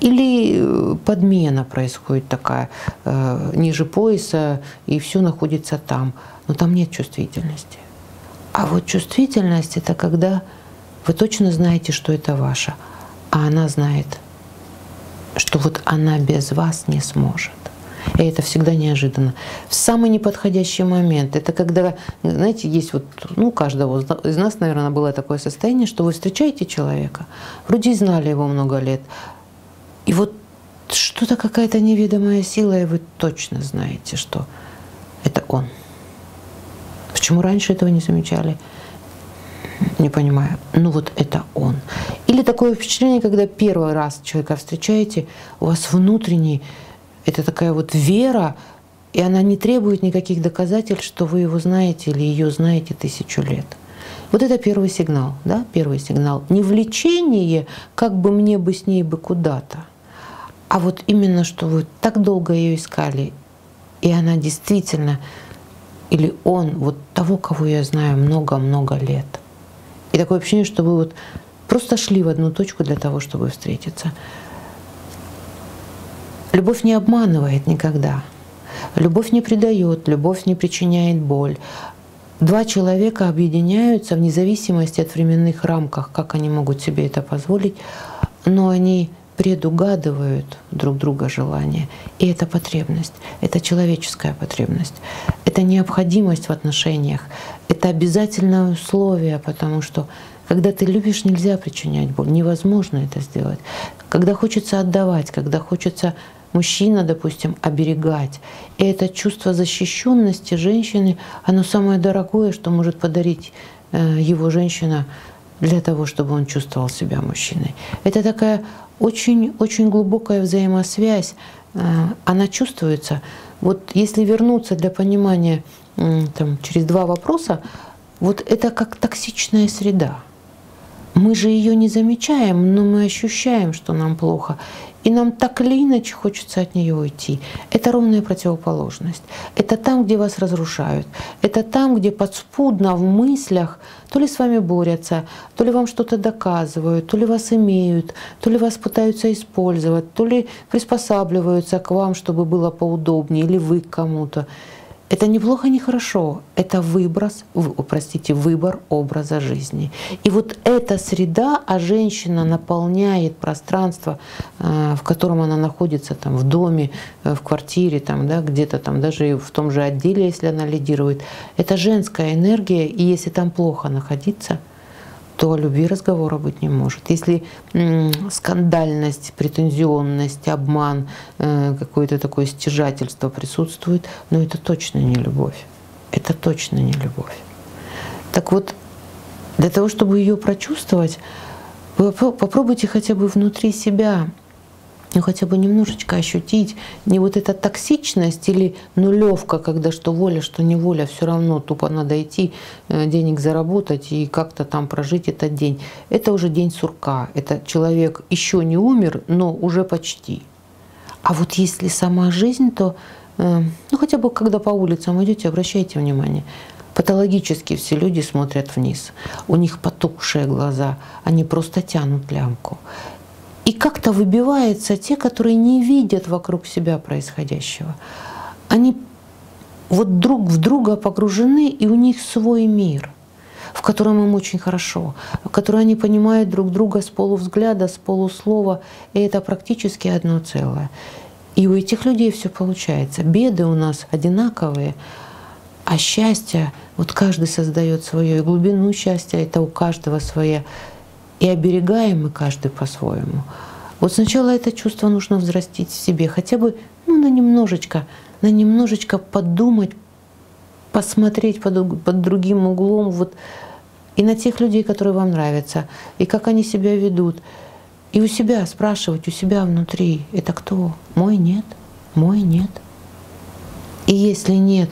Или э, подмена происходит такая э, ниже пояса, и все находится там но там нет чувствительности. А вот чувствительность это когда вы точно знаете, что это ваше, а она знает, что вот она без вас не сможет. И это всегда неожиданно. В самый неподходящий момент. Это когда, знаете, есть вот, ну, каждого из нас, наверное, было такое состояние, что вы встречаете человека, вроде знали его много лет, и вот что-то какая-то неведомая сила, и вы точно знаете, что это он. Почему раньше этого не замечали? Не понимаю. Ну вот это он. Или такое впечатление, когда первый раз человека встречаете, у вас внутренний, это такая вот вера, и она не требует никаких доказательств, что вы его знаете или ее знаете тысячу лет. Вот это первый сигнал, да, первый сигнал. Не влечение, как бы мне бы с ней бы куда-то, а вот именно, что вы так долго ее искали, и она действительно или он вот того, кого я знаю много-много лет. И такое ощущение, что вы вот просто шли в одну точку для того, чтобы встретиться. Любовь не обманывает никогда. Любовь не предает, любовь не причиняет боль. Два человека объединяются в независимости от временных рамках, как они могут себе это позволить, но они предугадывают друг друга желания. И это потребность, это человеческая потребность, это необходимость в отношениях, это обязательное условие, потому что когда ты любишь, нельзя причинять боль, невозможно это сделать. Когда хочется отдавать, когда хочется мужчина, допустим, оберегать. И это чувство защищенности женщины, оно самое дорогое, что может подарить э, его женщина для того, чтобы он чувствовал себя мужчиной. Это такая очень-очень глубокая взаимосвязь, э, она чувствуется. Вот если вернуться для понимания там, через два вопроса, вот это как токсичная среда. Мы же ее не замечаем, но мы ощущаем, что нам плохо. И нам так или иначе хочется от нее уйти. Это ровная противоположность. Это там, где вас разрушают. Это там, где подспудно в мыслях то ли с вами борются, то ли вам что-то доказывают, то ли вас имеют, то ли вас пытаются использовать, то ли приспосабливаются к вам, чтобы было поудобнее, или вы к кому-то. Это неплохо, не хорошо. Это выброс, простите, выбор образа жизни. И вот эта среда, а женщина наполняет пространство, э, в котором она находится, там, в доме, э, в квартире, там, да, где-то там, даже в том же отделе, если она лидирует. Это женская энергия, и если там плохо находиться – то о любви разговора быть не может. Если скандальность, претензионность, обман, э, какое-то такое стяжательство присутствует, но это точно не любовь. Это точно не любовь. Так вот, для того, чтобы ее прочувствовать, вы попробуйте хотя бы внутри себя ну, хотя бы немножечко ощутить не вот эта токсичность или нулевка, когда что воля, что не воля, все равно тупо надо идти, э, денег заработать и как-то там прожить этот день. Это уже день сурка. Это человек еще не умер, но уже почти. А вот если сама жизнь, то, э, ну хотя бы когда по улицам идете, обращайте внимание, Патологически все люди смотрят вниз. У них потухшие глаза, они просто тянут лямку. И как-то выбиваются те, которые не видят вокруг себя происходящего. Они вот друг в друга погружены, и у них свой мир, в котором им очень хорошо, в котором они понимают друг друга с полувзгляда, с полуслова, и это практически одно целое. И у этих людей все получается. Беды у нас одинаковые, а счастье, вот каждый создает свое, и глубину счастья это у каждого своя и оберегаем мы каждый по-своему. Вот сначала это чувство нужно взрастить в себе, хотя бы ну, на немножечко, на немножечко подумать, посмотреть под, под другим углом, вот, и на тех людей, которые вам нравятся, и как они себя ведут. И у себя спрашивать, у себя внутри, это кто? Мой нет? Мой нет? И если нет,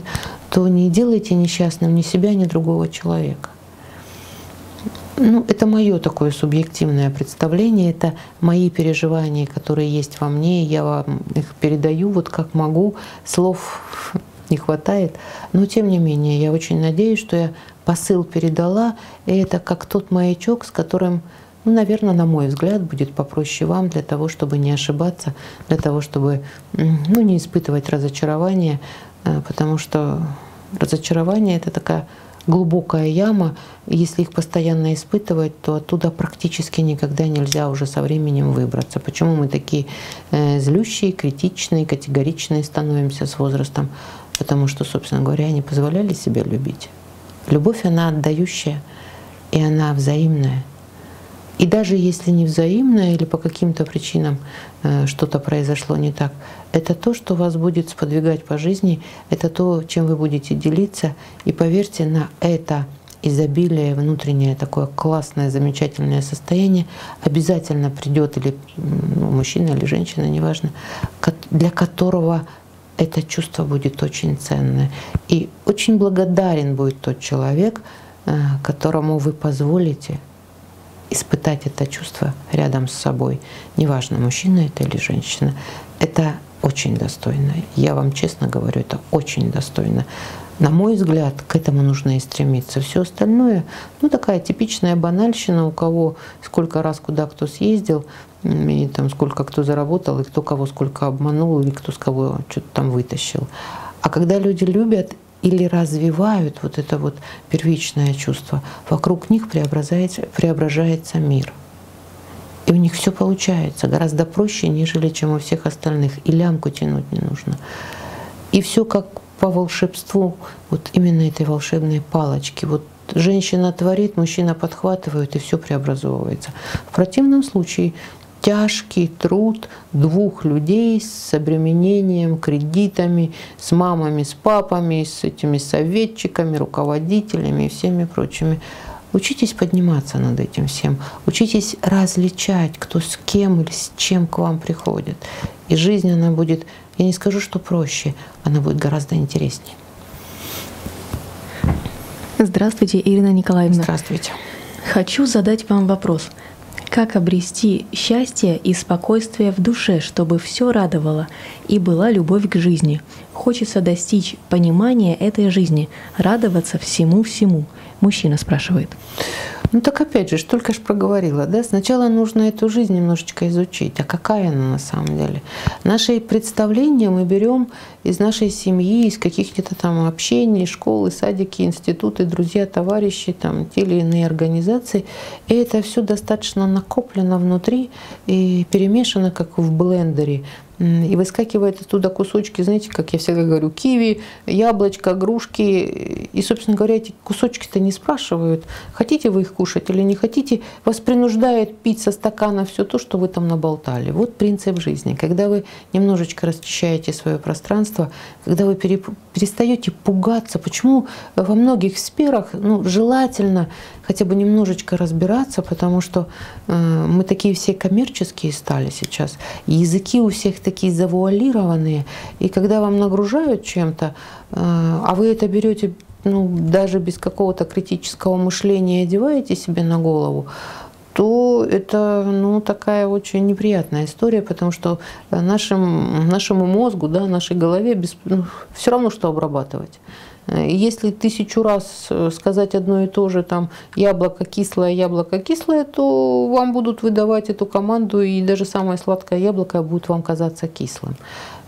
то не делайте несчастным ни себя, ни другого человека. Ну, это мое такое субъективное представление, это мои переживания, которые есть во мне, я вам их передаю вот как могу, слов не хватает, но тем не менее я очень надеюсь, что я посыл передала, и это как тот маячок, с которым, ну, наверное, на мой взгляд, будет попроще вам для того, чтобы не ошибаться, для того, чтобы ну, не испытывать разочарование, э, потому что разочарование — это такая глубокая яма. Если их постоянно испытывать, то оттуда практически никогда нельзя уже со временем выбраться. Почему мы такие э, злющие, критичные, категоричные становимся с возрастом? Потому что, собственно говоря, не позволяли себе любить. Любовь, она отдающая, и она взаимная. И даже если не взаимная или по каким-то причинам э, что-то произошло не так, это то, что вас будет сподвигать по жизни, это то, чем вы будете делиться. И поверьте, на это изобилие, внутреннее такое классное, замечательное состояние обязательно придет или ну, мужчина или женщина, неважно, для которого это чувство будет очень ценное. И очень благодарен будет тот человек, э, которому вы позволите испытать это чувство рядом с собой. Неважно, мужчина это или женщина. Это очень достойно. Я вам честно говорю, это очень достойно. На мой взгляд, к этому нужно и стремиться. Все остальное, ну, такая типичная банальщина, у кого сколько раз куда кто съездил, и там сколько кто заработал, и кто кого сколько обманул, или кто с кого что-то там вытащил. А когда люди любят или развивают вот это вот первичное чувство, вокруг них преображается, преображается мир. И у них все получается гораздо проще, нежели чем у всех остальных. И лямку тянуть не нужно. И все как по волшебству, вот именно этой волшебной палочки. Вот женщина творит, мужчина подхватывает, и все преобразовывается. В противном случае тяжкий труд двух людей с обременением, кредитами, с мамами, с папами, с этими советчиками, руководителями и всеми прочими. Учитесь подниматься над этим всем. Учитесь различать, кто с кем или с чем к вам приходит. И жизнь, она будет, я не скажу, что проще, она будет гораздо интереснее. Здравствуйте, Ирина Николаевна. Здравствуйте. Хочу задать вам вопрос. Как обрести счастье и спокойствие в душе, чтобы все радовало и была любовь к жизни? Хочется достичь понимания этой жизни, радоваться всему-всему. Мужчина спрашивает. Ну так опять же, только ж проговорила, да, сначала нужно эту жизнь немножечко изучить, а какая она на самом деле. Наши представления мы берем из нашей семьи, из каких-то там общений, школы, садики, институты, друзья, товарищи, там, те или иные организации. И это все достаточно накоплено внутри и перемешано, как в блендере и выскакивает оттуда кусочки, знаете, как я всегда говорю, киви, яблочко, грушки. И, собственно говоря, эти кусочки-то не спрашивают, хотите вы их кушать или не хотите, вас принуждает пить со стакана все то, что вы там наболтали. Вот принцип жизни. Когда вы немножечко расчищаете свое пространство, когда вы перестаете пугаться, почему во многих сферах ну, желательно хотя бы немножечко разбираться, потому что э, мы такие все коммерческие стали сейчас. Языки у всех такие завуалированные. И когда вам нагружают чем-то, э, а вы это берете ну, даже без какого-то критического мышления одеваете себе на голову, то это ну, такая очень неприятная история, потому что нашим, нашему мозгу, да, нашей голове без, ну, все равно, что обрабатывать. Если тысячу раз э, сказать одно и то же, там, яблоко кислое, яблоко кислое, то вам будут выдавать эту команду, и даже самое сладкое яблоко будет вам казаться кислым.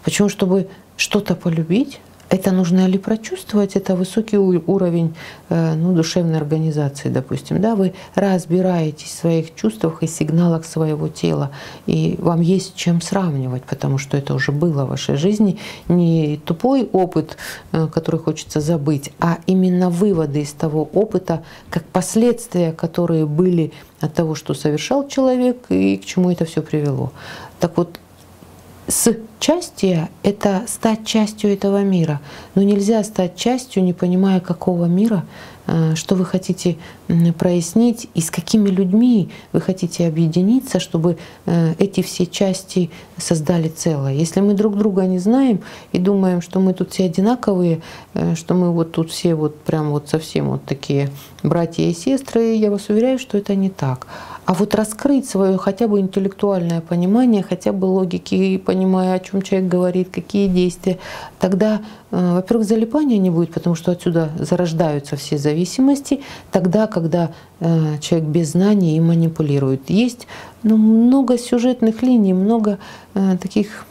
Почему? Чтобы что-то полюбить, это нужно ли прочувствовать, это высокий уровень э, ну, душевной организации, допустим. Да? Вы разбираетесь в своих чувствах и сигналах своего тела, и вам есть чем сравнивать, потому что это уже было в вашей жизни. Не тупой опыт, э, который хочется забыть, а именно выводы из того опыта, как последствия, которые были от того, что совершал человек и к чему это все привело. Так вот, с частью это стать частью этого мира. Но нельзя стать частью, не понимая, какого мира, э, что вы хотите прояснить и с какими людьми вы хотите объединиться, чтобы э, эти все части создали целое. Если мы друг друга не знаем и думаем, что мы тут все одинаковые, э, что мы вот тут все вот прям вот совсем вот такие братья и сестры, я вас уверяю, что это не так. А вот раскрыть свое хотя бы интеллектуальное понимание, хотя бы логики, понимая, о чем человек говорит, какие действия, тогда, э, во-первых, залипания не будет, потому что отсюда зарождаются все зависимости, тогда, когда э, человек без знаний и манипулирует. Есть ну, много сюжетных линий, много э, таких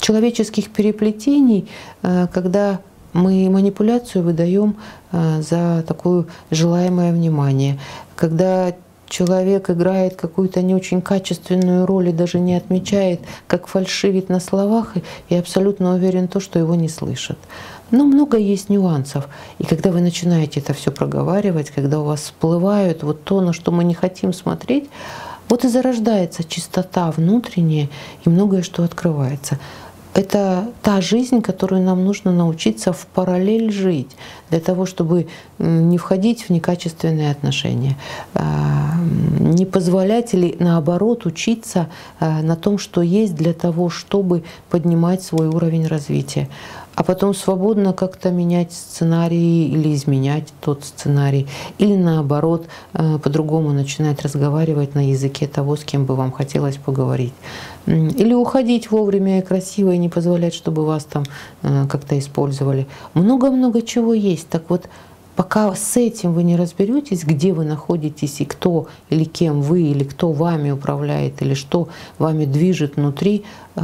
человеческих переплетений, когда мы манипуляцию выдаем за такое желаемое внимание. Когда человек играет какую-то не очень качественную роль и даже не отмечает, как фальшивит на словах, и абсолютно уверен в том, что его не слышат. Но много есть нюансов. И когда вы начинаете это все проговаривать, когда у вас всплывают вот то, на что мы не хотим смотреть, вот и зарождается чистота внутренняя, и многое что открывается это та жизнь, которую нам нужно научиться в параллель жить, для того, чтобы не входить в некачественные отношения, а, не позволять или наоборот учиться а, на том, что есть для того, чтобы поднимать свой уровень развития а потом свободно как-то менять сценарий или изменять тот сценарий, или наоборот э, по-другому начинать разговаривать на языке того, с кем бы вам хотелось поговорить. Или уходить вовремя и красиво, и не позволять, чтобы вас там э, как-то использовали. Много-много чего есть. Так вот, пока с этим вы не разберетесь, где вы находитесь и кто или кем вы, или кто вами управляет, или что вами движет внутри, э,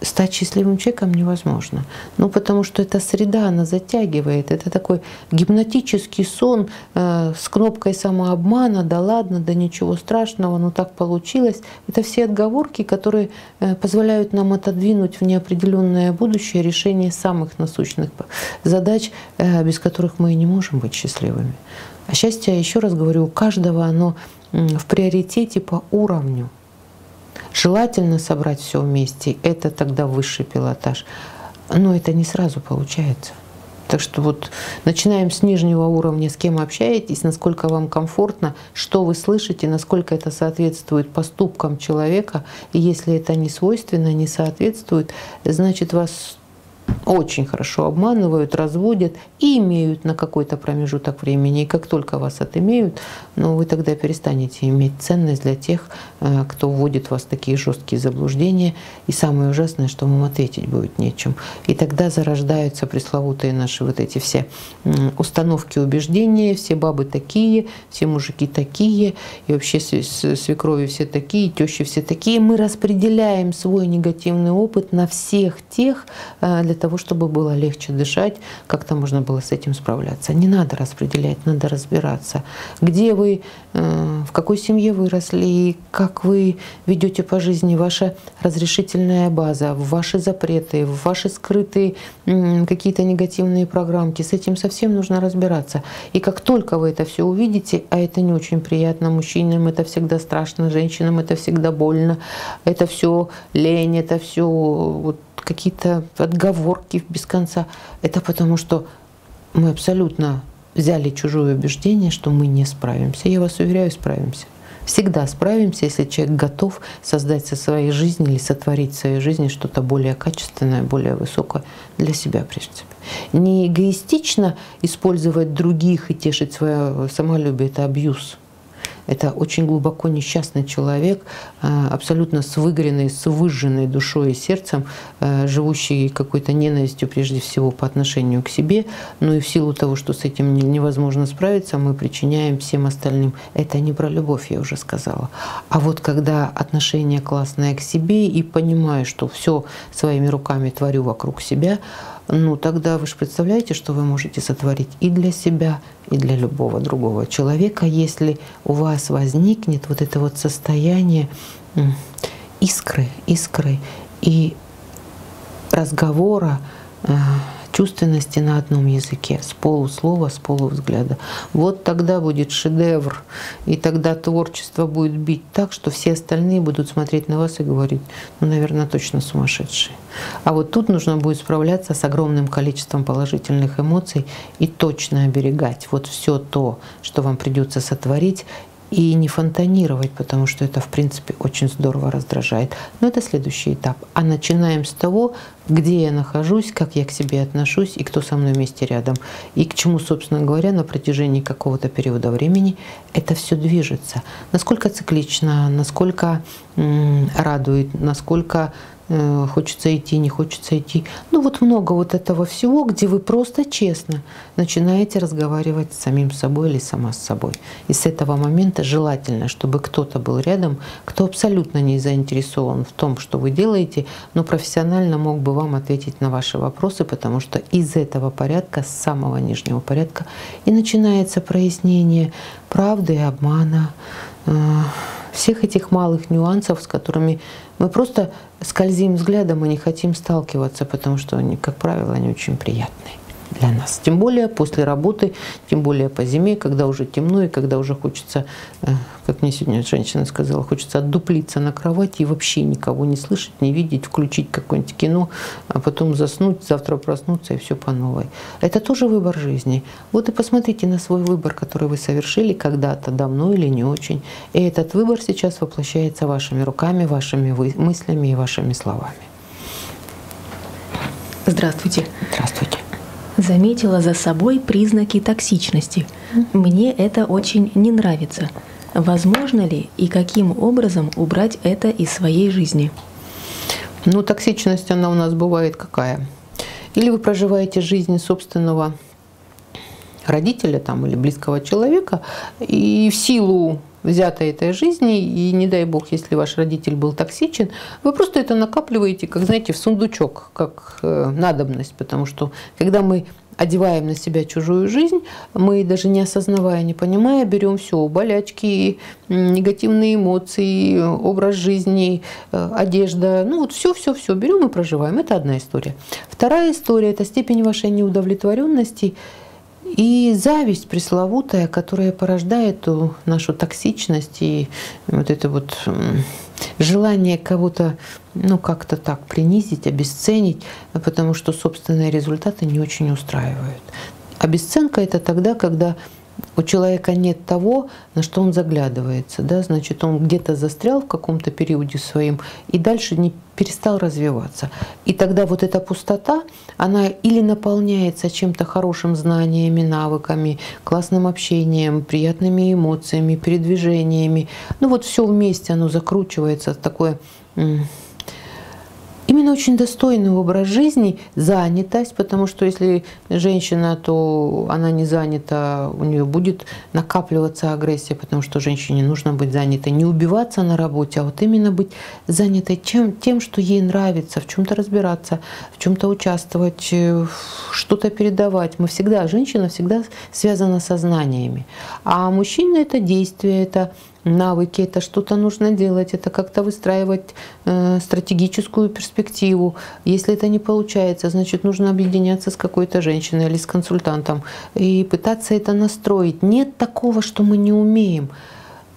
стать счастливым человеком невозможно. Ну, потому что эта среда, она затягивает. Это такой гипнотический сон э, с кнопкой самообмана, да ладно, да ничего страшного, ну так получилось. Это все отговорки, которые э, позволяют нам отодвинуть в неопределенное будущее решение самых насущных задач, э, без которых мы и не можем быть счастливыми. А счастье, еще раз говорю, у каждого оно в приоритете по уровню. Желательно собрать все вместе. Это тогда высший пилотаж. Но это не сразу получается. Так что вот начинаем с нижнего уровня, с кем общаетесь, насколько вам комфортно, что вы слышите, насколько это соответствует поступкам человека. И если это не свойственно, не соответствует, значит вас очень хорошо обманывают, разводят и имеют на какой-то промежуток времени. И как только вас отымеют, ну, вы тогда перестанете иметь ценность для тех, э, кто вводит вас в такие жесткие заблуждения. И самое ужасное, что вам ответить будет нечем. И тогда зарождаются пресловутые наши вот эти все установки, убеждения, все бабы такие, все мужики такие, и вообще свекрови все такие, тещи все такие. Мы распределяем свой негативный опыт на всех тех, э, для того, чтобы было легче дышать, как-то можно было с этим справляться. Не надо распределять, надо разбираться. Где вы, э, в какой семье выросли, как вы ведете по жизни, ваша разрешительная база, ваши запреты, ваши скрытые какие-то негативные программки. С этим совсем нужно разбираться. И как только вы это все увидите, а это не очень приятно мужчинам, это всегда страшно, женщинам это всегда больно, это все лень, это все вот какие-то отговорки без конца. Это потому, что мы абсолютно взяли чужое убеждение, что мы не справимся. Я вас уверяю, справимся. Всегда справимся, если человек готов создать со своей жизни или сотворить в своей жизни что-то более качественное, более высокое для себя, прежде всего. Не эгоистично использовать других и тешить свое самолюбие – это абьюз – это очень глубоко несчастный человек, э, абсолютно с выгоренной, с выжженной душой и сердцем, э, живущий какой-то ненавистью прежде всего по отношению к себе. Ну и в силу того, что с этим невозможно справиться, мы причиняем всем остальным. Это не про любовь, я уже сказала. А вот когда отношение классное к себе и понимаю, что все своими руками творю вокруг себя, ну тогда вы же представляете, что вы можете сотворить и для себя, и для любого другого человека, если у вас возникнет вот это вот состояние искры, искры и разговора, э, чувственности на одном языке, с полуслова, с полувзгляда. Вот тогда будет шедевр, и тогда творчество будет бить так, что все остальные будут смотреть на вас и говорить, ну, наверное, точно сумасшедшие. А вот тут нужно будет справляться с огромным количеством положительных эмоций и точно оберегать вот все то, что вам придется сотворить, и не фонтанировать, потому что это, в принципе, очень здорово раздражает. Но это следующий этап. А начинаем с того, где я нахожусь, как я к себе отношусь и кто со мной вместе рядом. И к чему, собственно говоря, на протяжении какого-то периода времени это все движется. Насколько циклично, насколько радует, насколько хочется идти, не хочется идти. Ну вот много вот этого всего, где вы просто честно начинаете разговаривать с самим собой или сама с собой. И с этого момента желательно, чтобы кто-то был рядом, кто абсолютно не заинтересован в том, что вы делаете, но профессионально мог бы вам ответить на ваши вопросы, потому что из этого порядка, с самого нижнего порядка, и начинается прояснение правды и обмана, э, всех этих малых нюансов, с которыми мы просто скользим взглядом и не хотим сталкиваться, потому что они, как правило, не очень приятные для нас. Тем более после работы, тем более по зиме, когда уже темно и когда уже хочется, э, как мне сегодня женщина сказала, хочется отдуплиться на кровати и вообще никого не слышать, не видеть, включить какое-нибудь кино, а потом заснуть, завтра проснуться и все по новой. Это тоже выбор жизни. Вот и посмотрите на свой выбор, который вы совершили когда-то, давно или не очень. И этот выбор сейчас воплощается вашими руками, вашими мыслями и вашими словами. Здравствуйте. Здравствуйте заметила за собой признаки токсичности. Мне это очень не нравится. Возможно ли и каким образом убрать это из своей жизни? Ну, токсичность, она у нас бывает какая? Или вы проживаете жизнь собственного родителя там, или близкого человека, и в силу взятой этой жизни, и не дай бог, если ваш родитель был токсичен, вы просто это накапливаете, как, знаете, в сундучок, как э, надобность, потому что когда мы одеваем на себя чужую жизнь, мы даже не осознавая, не понимая, берем все, болячки, негативные эмоции, образ жизни, э, одежда, ну вот все-все-все берем и проживаем. Это одна история. Вторая история – это степень вашей неудовлетворенности И зависть пресловутая, которая порождает эту нашу токсичность и вот это вот желание кого-то ну, как-то так принизить, обесценить, потому что собственные результаты не очень устраивают. Обесценка – это тогда, когда у человека нет того, на что он заглядывается, да, значит, он где-то застрял в каком-то периоде своим и дальше не перестал развиваться. И тогда вот эта пустота, она или наполняется чем-то хорошим знаниями, навыками, классным общением, приятными эмоциями, передвижениями. Ну вот все вместе оно закручивается, такое Именно очень достойный образ жизни, занятость, потому что если женщина, то она не занята, у нее будет накапливаться агрессия, потому что женщине нужно быть занятой, не убиваться на работе, а вот именно быть занятой чем, тем, что ей нравится, в чем-то разбираться, в чем-то участвовать, э, что-то передавать. Мы всегда, женщина всегда связана со знаниями. А мужчина это действие, это навыки, это что-то нужно делать, это как-то выстраивать э, стратегическую перспективу. Если это не получается, значит нужно объединяться с какой-то женщиной или с консультантом и пытаться это настроить. Нет такого, что мы не умеем.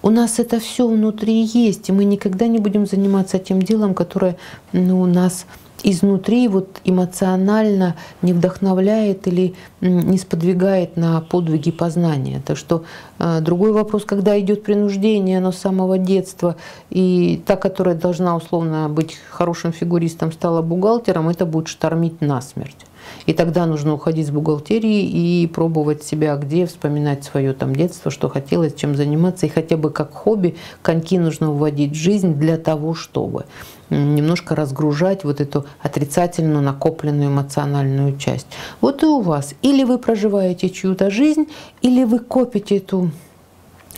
У нас это все внутри есть, и мы никогда не будем заниматься тем делом, которое ну, у нас изнутри вот эмоционально не вдохновляет или не сподвигает на подвиги познания. Так что э, другой вопрос, когда идет принуждение, оно с самого детства, и та, которая должна условно быть хорошим фигуристом, стала бухгалтером, это будет штормить насмерть. И тогда нужно уходить с бухгалтерии и пробовать себя где, вспоминать свое там детство, что хотелось, чем заниматься. И хотя бы как хобби коньки нужно вводить в жизнь для того, чтобы немножко разгружать вот эту отрицательную накопленную эмоциональную часть. Вот и у вас. Или вы проживаете чью-то жизнь, или вы копите эту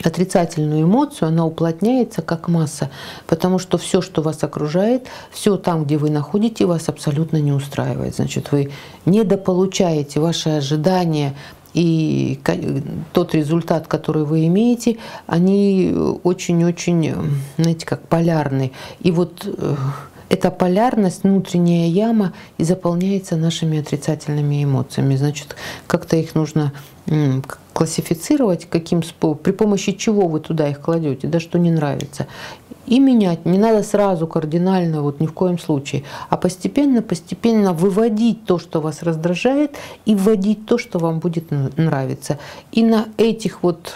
отрицательную эмоцию, она уплотняется как масса, потому что все, что вас окружает, все там, где вы находите, вас абсолютно не устраивает. Значит, вы недополучаете ваши ожидания и тот результат, который вы имеете, они очень-очень, знаете, как полярны. И вот э, эта полярность, внутренняя яма, и заполняется нашими отрицательными эмоциями. Значит, как-то их нужно классифицировать, каким при помощи чего вы туда их кладете, да, что не нравится. И менять. Не надо сразу кардинально, вот ни в коем случае, а постепенно, постепенно выводить то, что вас раздражает, и вводить то, что вам будет нравиться. И на этих вот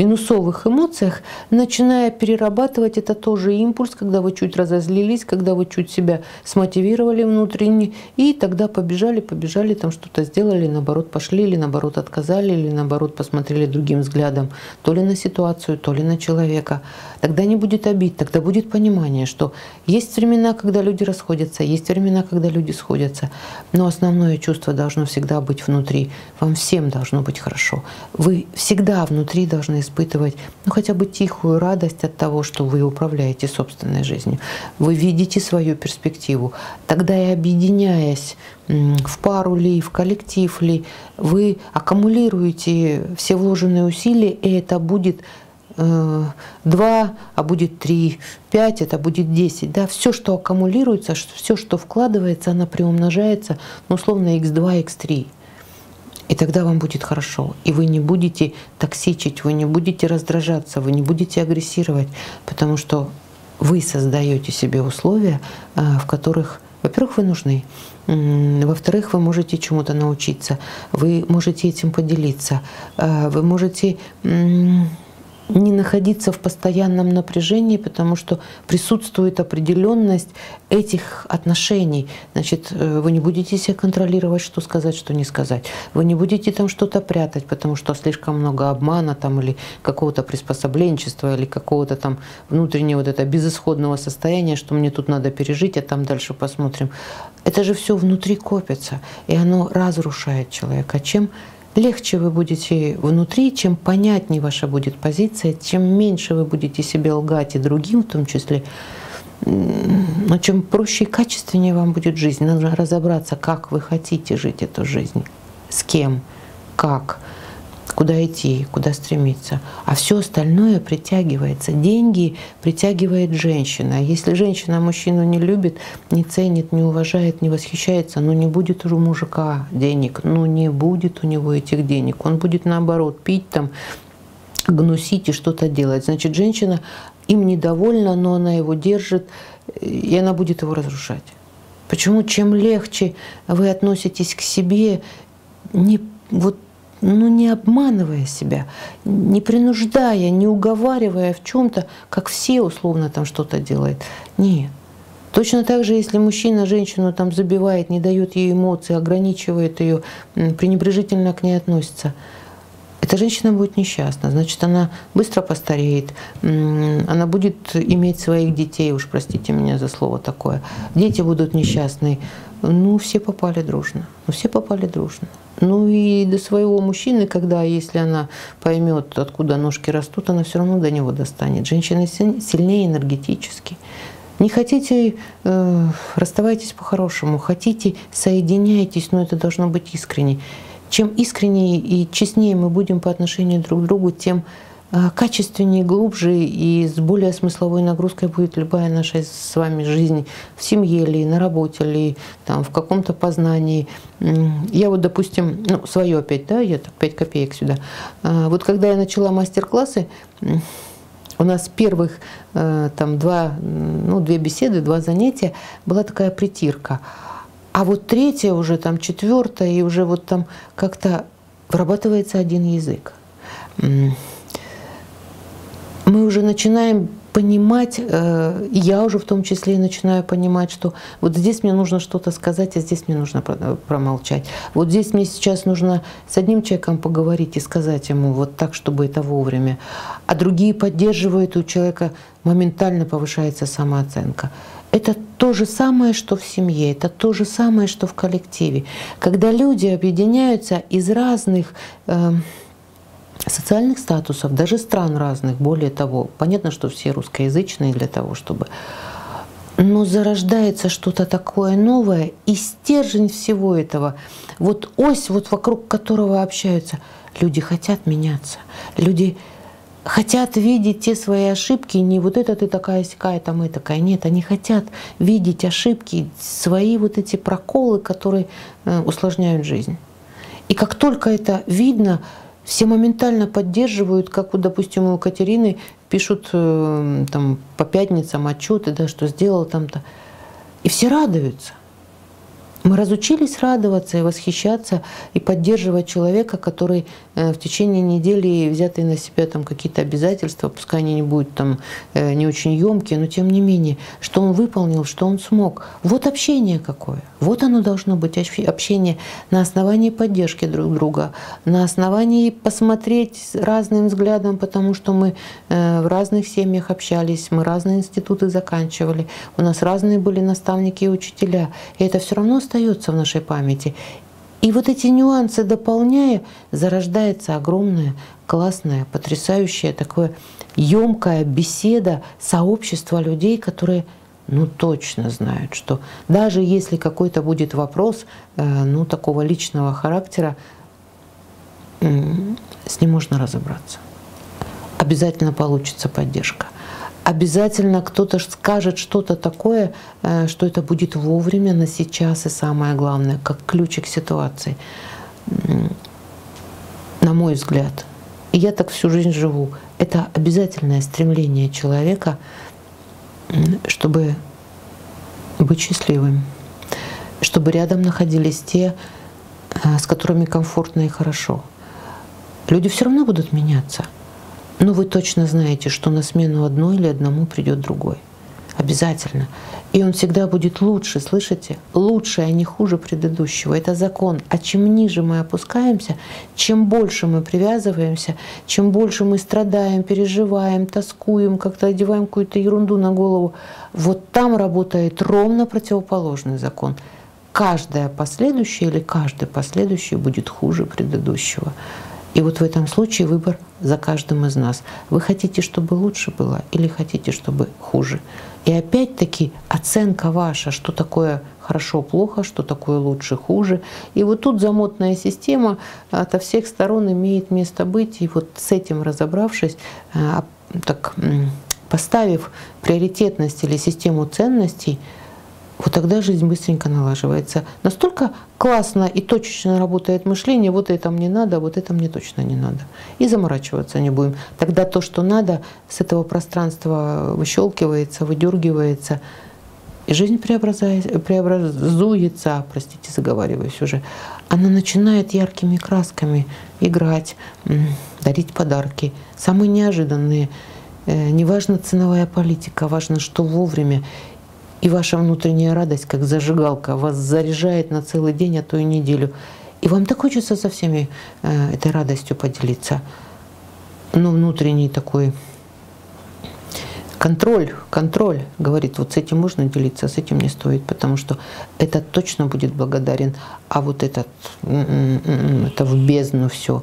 минусовых эмоциях, начиная перерабатывать это тоже импульс, когда вы чуть разозлились, когда вы чуть себя смотивировали внутренне, и тогда побежали, побежали, там что-то сделали, наоборот пошли, или наоборот отказали, или наоборот посмотрели другим взглядом, то ли на ситуацию, то ли на человека. Тогда не будет обид, тогда будет понимание, что есть времена, когда люди расходятся, есть времена, когда люди сходятся, но основное чувство должно всегда быть внутри. Вам всем должно быть хорошо. Вы всегда внутри должны испытывать ну, хотя бы тихую радость от того, что вы управляете собственной жизнью. Вы видите свою перспективу. Тогда и объединяясь в пару ли, в коллектив ли, вы аккумулируете все вложенные усилия, и это будет 2, э, а будет 3, 5, это будет 10. Да? Все, что аккумулируется, все, что вкладывается, она приумножается, ну, условно, x2, x3. И тогда вам будет хорошо. И вы не будете токсичить, вы не будете раздражаться, вы не будете агрессировать, потому что вы создаете себе условия, э, в которых, во-первых, вы нужны, во-вторых, вы можете чему-то научиться, вы можете этим поделиться, э, вы можете не находиться в постоянном напряжении, потому что присутствует определенность этих отношений. Значит, э, вы не будете себя контролировать, что сказать, что не сказать. Вы не будете там что-то прятать, потому что слишком много обмана там или какого-то приспособленчества или какого-то там внутреннего вот это безысходного состояния, что мне тут надо пережить, а там дальше посмотрим. Это же все внутри копится, и оно разрушает человека. Чем легче вы будете внутри, чем понятнее ваша будет позиция, чем меньше вы будете себе лгать и другим в том числе, но чем проще и качественнее вам будет жизнь. Надо разобраться, как вы хотите жить эту жизнь, с кем, как, куда идти, куда стремиться. А все остальное притягивается. Деньги притягивает женщина. Если женщина мужчину не любит, не ценит, не уважает, не восхищается, ну не будет у мужика денег, ну не будет у него этих денег. Он будет наоборот пить там, гнусить и что-то делать. Значит, женщина им недовольна, но она его держит, и она будет его разрушать. Почему? Чем легче вы относитесь к себе, не вот ну, не обманывая себя, не принуждая, не уговаривая в чем-то, как все условно там что-то делают. Нет. Точно так же, если мужчина женщину там забивает, не дает ей эмоций, ограничивает ее, пренебрежительно к ней относится, эта женщина будет несчастна, значит, она быстро постареет, она будет иметь своих детей, уж простите меня за слово такое, дети будут несчастны. Ну, все попали дружно, ну, все попали дружно. Ну и до своего мужчины, когда, если она поймет, откуда ножки растут, она все равно до него достанет. Женщина сильнее энергетически. Не хотите, э, расставайтесь по-хорошему. Хотите, соединяйтесь, но это должно быть искренне. Чем искреннее и честнее мы будем по отношению друг к другу, тем качественнее, глубже и с более смысловой нагрузкой будет любая наша с вами жизнь в семье или на работе, или там, в каком-то познании. Я вот, допустим, ну, свое опять, да, я так 5 копеек сюда. А, вот когда я начала мастер-классы, у нас первых э, там два, ну, две беседы, два занятия была такая притирка. А вот третье уже, там четвертое, и уже вот там как-то вырабатывается один язык мы уже начинаем понимать, э, я уже в том числе начинаю понимать, что вот здесь мне нужно что-то сказать, а здесь мне нужно промолчать. Вот здесь мне сейчас нужно с одним человеком поговорить и сказать ему вот так, чтобы это вовремя. А другие поддерживают, у человека моментально повышается самооценка. Это то же самое, что в семье, это то же самое, что в коллективе. Когда люди объединяются из разных э, социальных статусов, даже стран разных. Более того, понятно, что все русскоязычные для того, чтобы... Но зарождается что-то такое новое, и стержень всего этого, вот ось, вот вокруг которого общаются, люди хотят меняться, люди хотят видеть те свои ошибки, не вот это ты такая сякая, там и такая. Нет, они хотят видеть ошибки, свои вот эти проколы, которые э, усложняют жизнь. И как только это видно, все моментально поддерживают, как, вот, допустим, у Катерины пишут э, там, по пятницам отчеты, да, что сделал там-то. И все радуются. Мы разучились радоваться и восхищаться и поддерживать человека, который э, в течение недели взятые на себя там какие-то обязательства, пускай они не будут там э, не очень емкие, но тем не менее, что он выполнил, что он смог. Вот общение какое. Вот оно должно быть общение на основании поддержки друг друга, на основании посмотреть разным взглядом, потому что мы э, в разных семьях общались, мы разные институты заканчивали, у нас разные были наставники и учителя, и это все равно остается в нашей памяти. И вот эти нюансы дополняя, зарождается огромная, классная, потрясающая, такое емкая беседа, сообщество людей, которые ну точно знают, что даже если какой-то будет вопрос, э, ну такого личного характера, с ним можно разобраться. Обязательно получится поддержка обязательно кто-то скажет что-то такое, э, что это будет вовремя, на сейчас и самое главное, как ключик ситуации. На мой взгляд. И я так всю жизнь живу. Это обязательное стремление человека, чтобы быть счастливым, чтобы рядом находились те, э, с которыми комфортно и хорошо. Люди все равно будут меняться – но вы точно знаете, что на смену одной или одному придет другой. Обязательно. И он всегда будет лучше, слышите? Лучше, а не хуже предыдущего. Это закон. А чем ниже мы опускаемся, чем больше мы привязываемся, чем больше мы страдаем, переживаем, тоскуем, как-то одеваем какую-то ерунду на голову, вот там работает ровно противоположный закон. Каждое последующее или каждый последующий будет хуже предыдущего. И вот в этом случае выбор за каждым из нас. Вы хотите, чтобы лучше было или хотите, чтобы хуже? И опять-таки оценка ваша, что такое хорошо, плохо, что такое лучше, хуже. И вот тут замотная система ото всех сторон имеет место быть. И вот с этим разобравшись, а, так поставив приоритетность или систему ценностей, вот тогда жизнь быстренько налаживается. Настолько классно и точечно работает мышление, вот это мне надо, вот это мне точно не надо. И заморачиваться не будем. Тогда то, что надо, с этого пространства выщелкивается, выдергивается, и жизнь преобразуется, простите, заговариваюсь уже, она начинает яркими красками играть, дарить подарки, самые неожиданные. Э, неважно ценовая политика, важно, что вовремя. И ваша внутренняя радость, как зажигалка, вас заряжает на целый день, а то и неделю. И вам так хочется со всеми э, этой радостью поделиться. Но внутренний такой контроль, контроль говорит, вот с этим можно делиться, с этим не стоит, потому что этот точно будет благодарен, а вот этот, это в бездну все.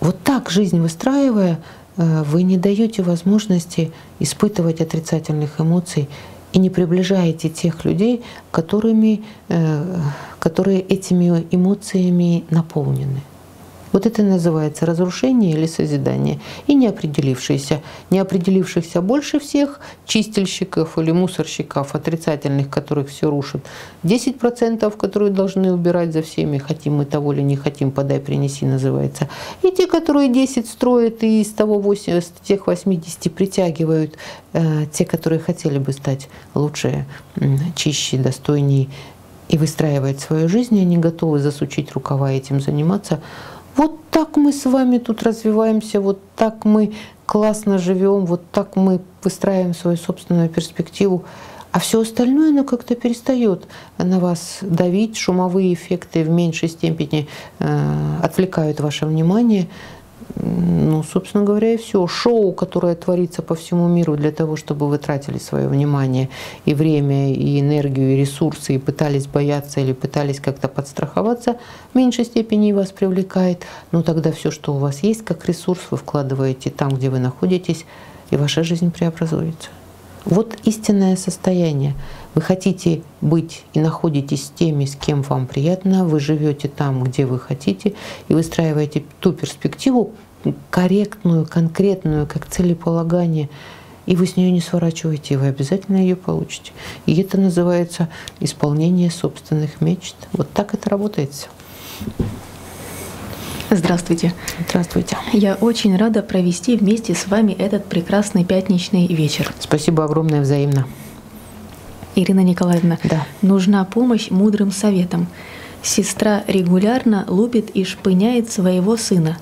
Вот так жизнь выстраивая, э, вы не даете возможности испытывать отрицательных эмоций и не приближаете тех людей, которыми, э, которые этими эмоциями наполнены. Вот это называется разрушение или созидание. И неопределившиеся. Неопределившихся больше всех чистильщиков или мусорщиков, отрицательных, которых все рушат. 10%, которые должны убирать за всеми, хотим мы того или не хотим, подай, принеси, называется. И те, которые 10 строят и из того 8, из тех 80 притягивают, э, те, которые хотели бы стать лучше, чище, достойнее и выстраивать свою жизнь, они готовы засучить рукава этим заниматься – вот так мы с вами тут развиваемся, вот так мы классно живем, вот так мы выстраиваем свою собственную перспективу. А все остальное, оно как-то перестает на вас давить, шумовые эффекты в меньшей степени э, отвлекают ваше внимание. Ну, собственно говоря, и все. Шоу, которое творится по всему миру для того, чтобы вы тратили свое внимание и время, и энергию, и ресурсы, и пытались бояться или пытались как-то подстраховаться, в меньшей степени вас привлекает. Но тогда все, что у вас есть как ресурс, вы вкладываете там, где вы находитесь, и ваша жизнь преобразуется. Вот истинное состояние. Вы хотите быть и находитесь с теми, с кем вам приятно, вы живете там, где вы хотите, и выстраиваете ту перспективу, корректную, конкретную, как целеполагание, и вы с нее не сворачиваете, и вы обязательно ее получите. И это называется исполнение собственных мечт. Вот так это работает все. Здравствуйте. Здравствуйте. Я очень рада провести вместе с вами этот прекрасный пятничный вечер. Спасибо огромное взаимно. Ирина Николаевна, да. нужна помощь мудрым советам. Сестра регулярно лупит и шпыняет своего сына.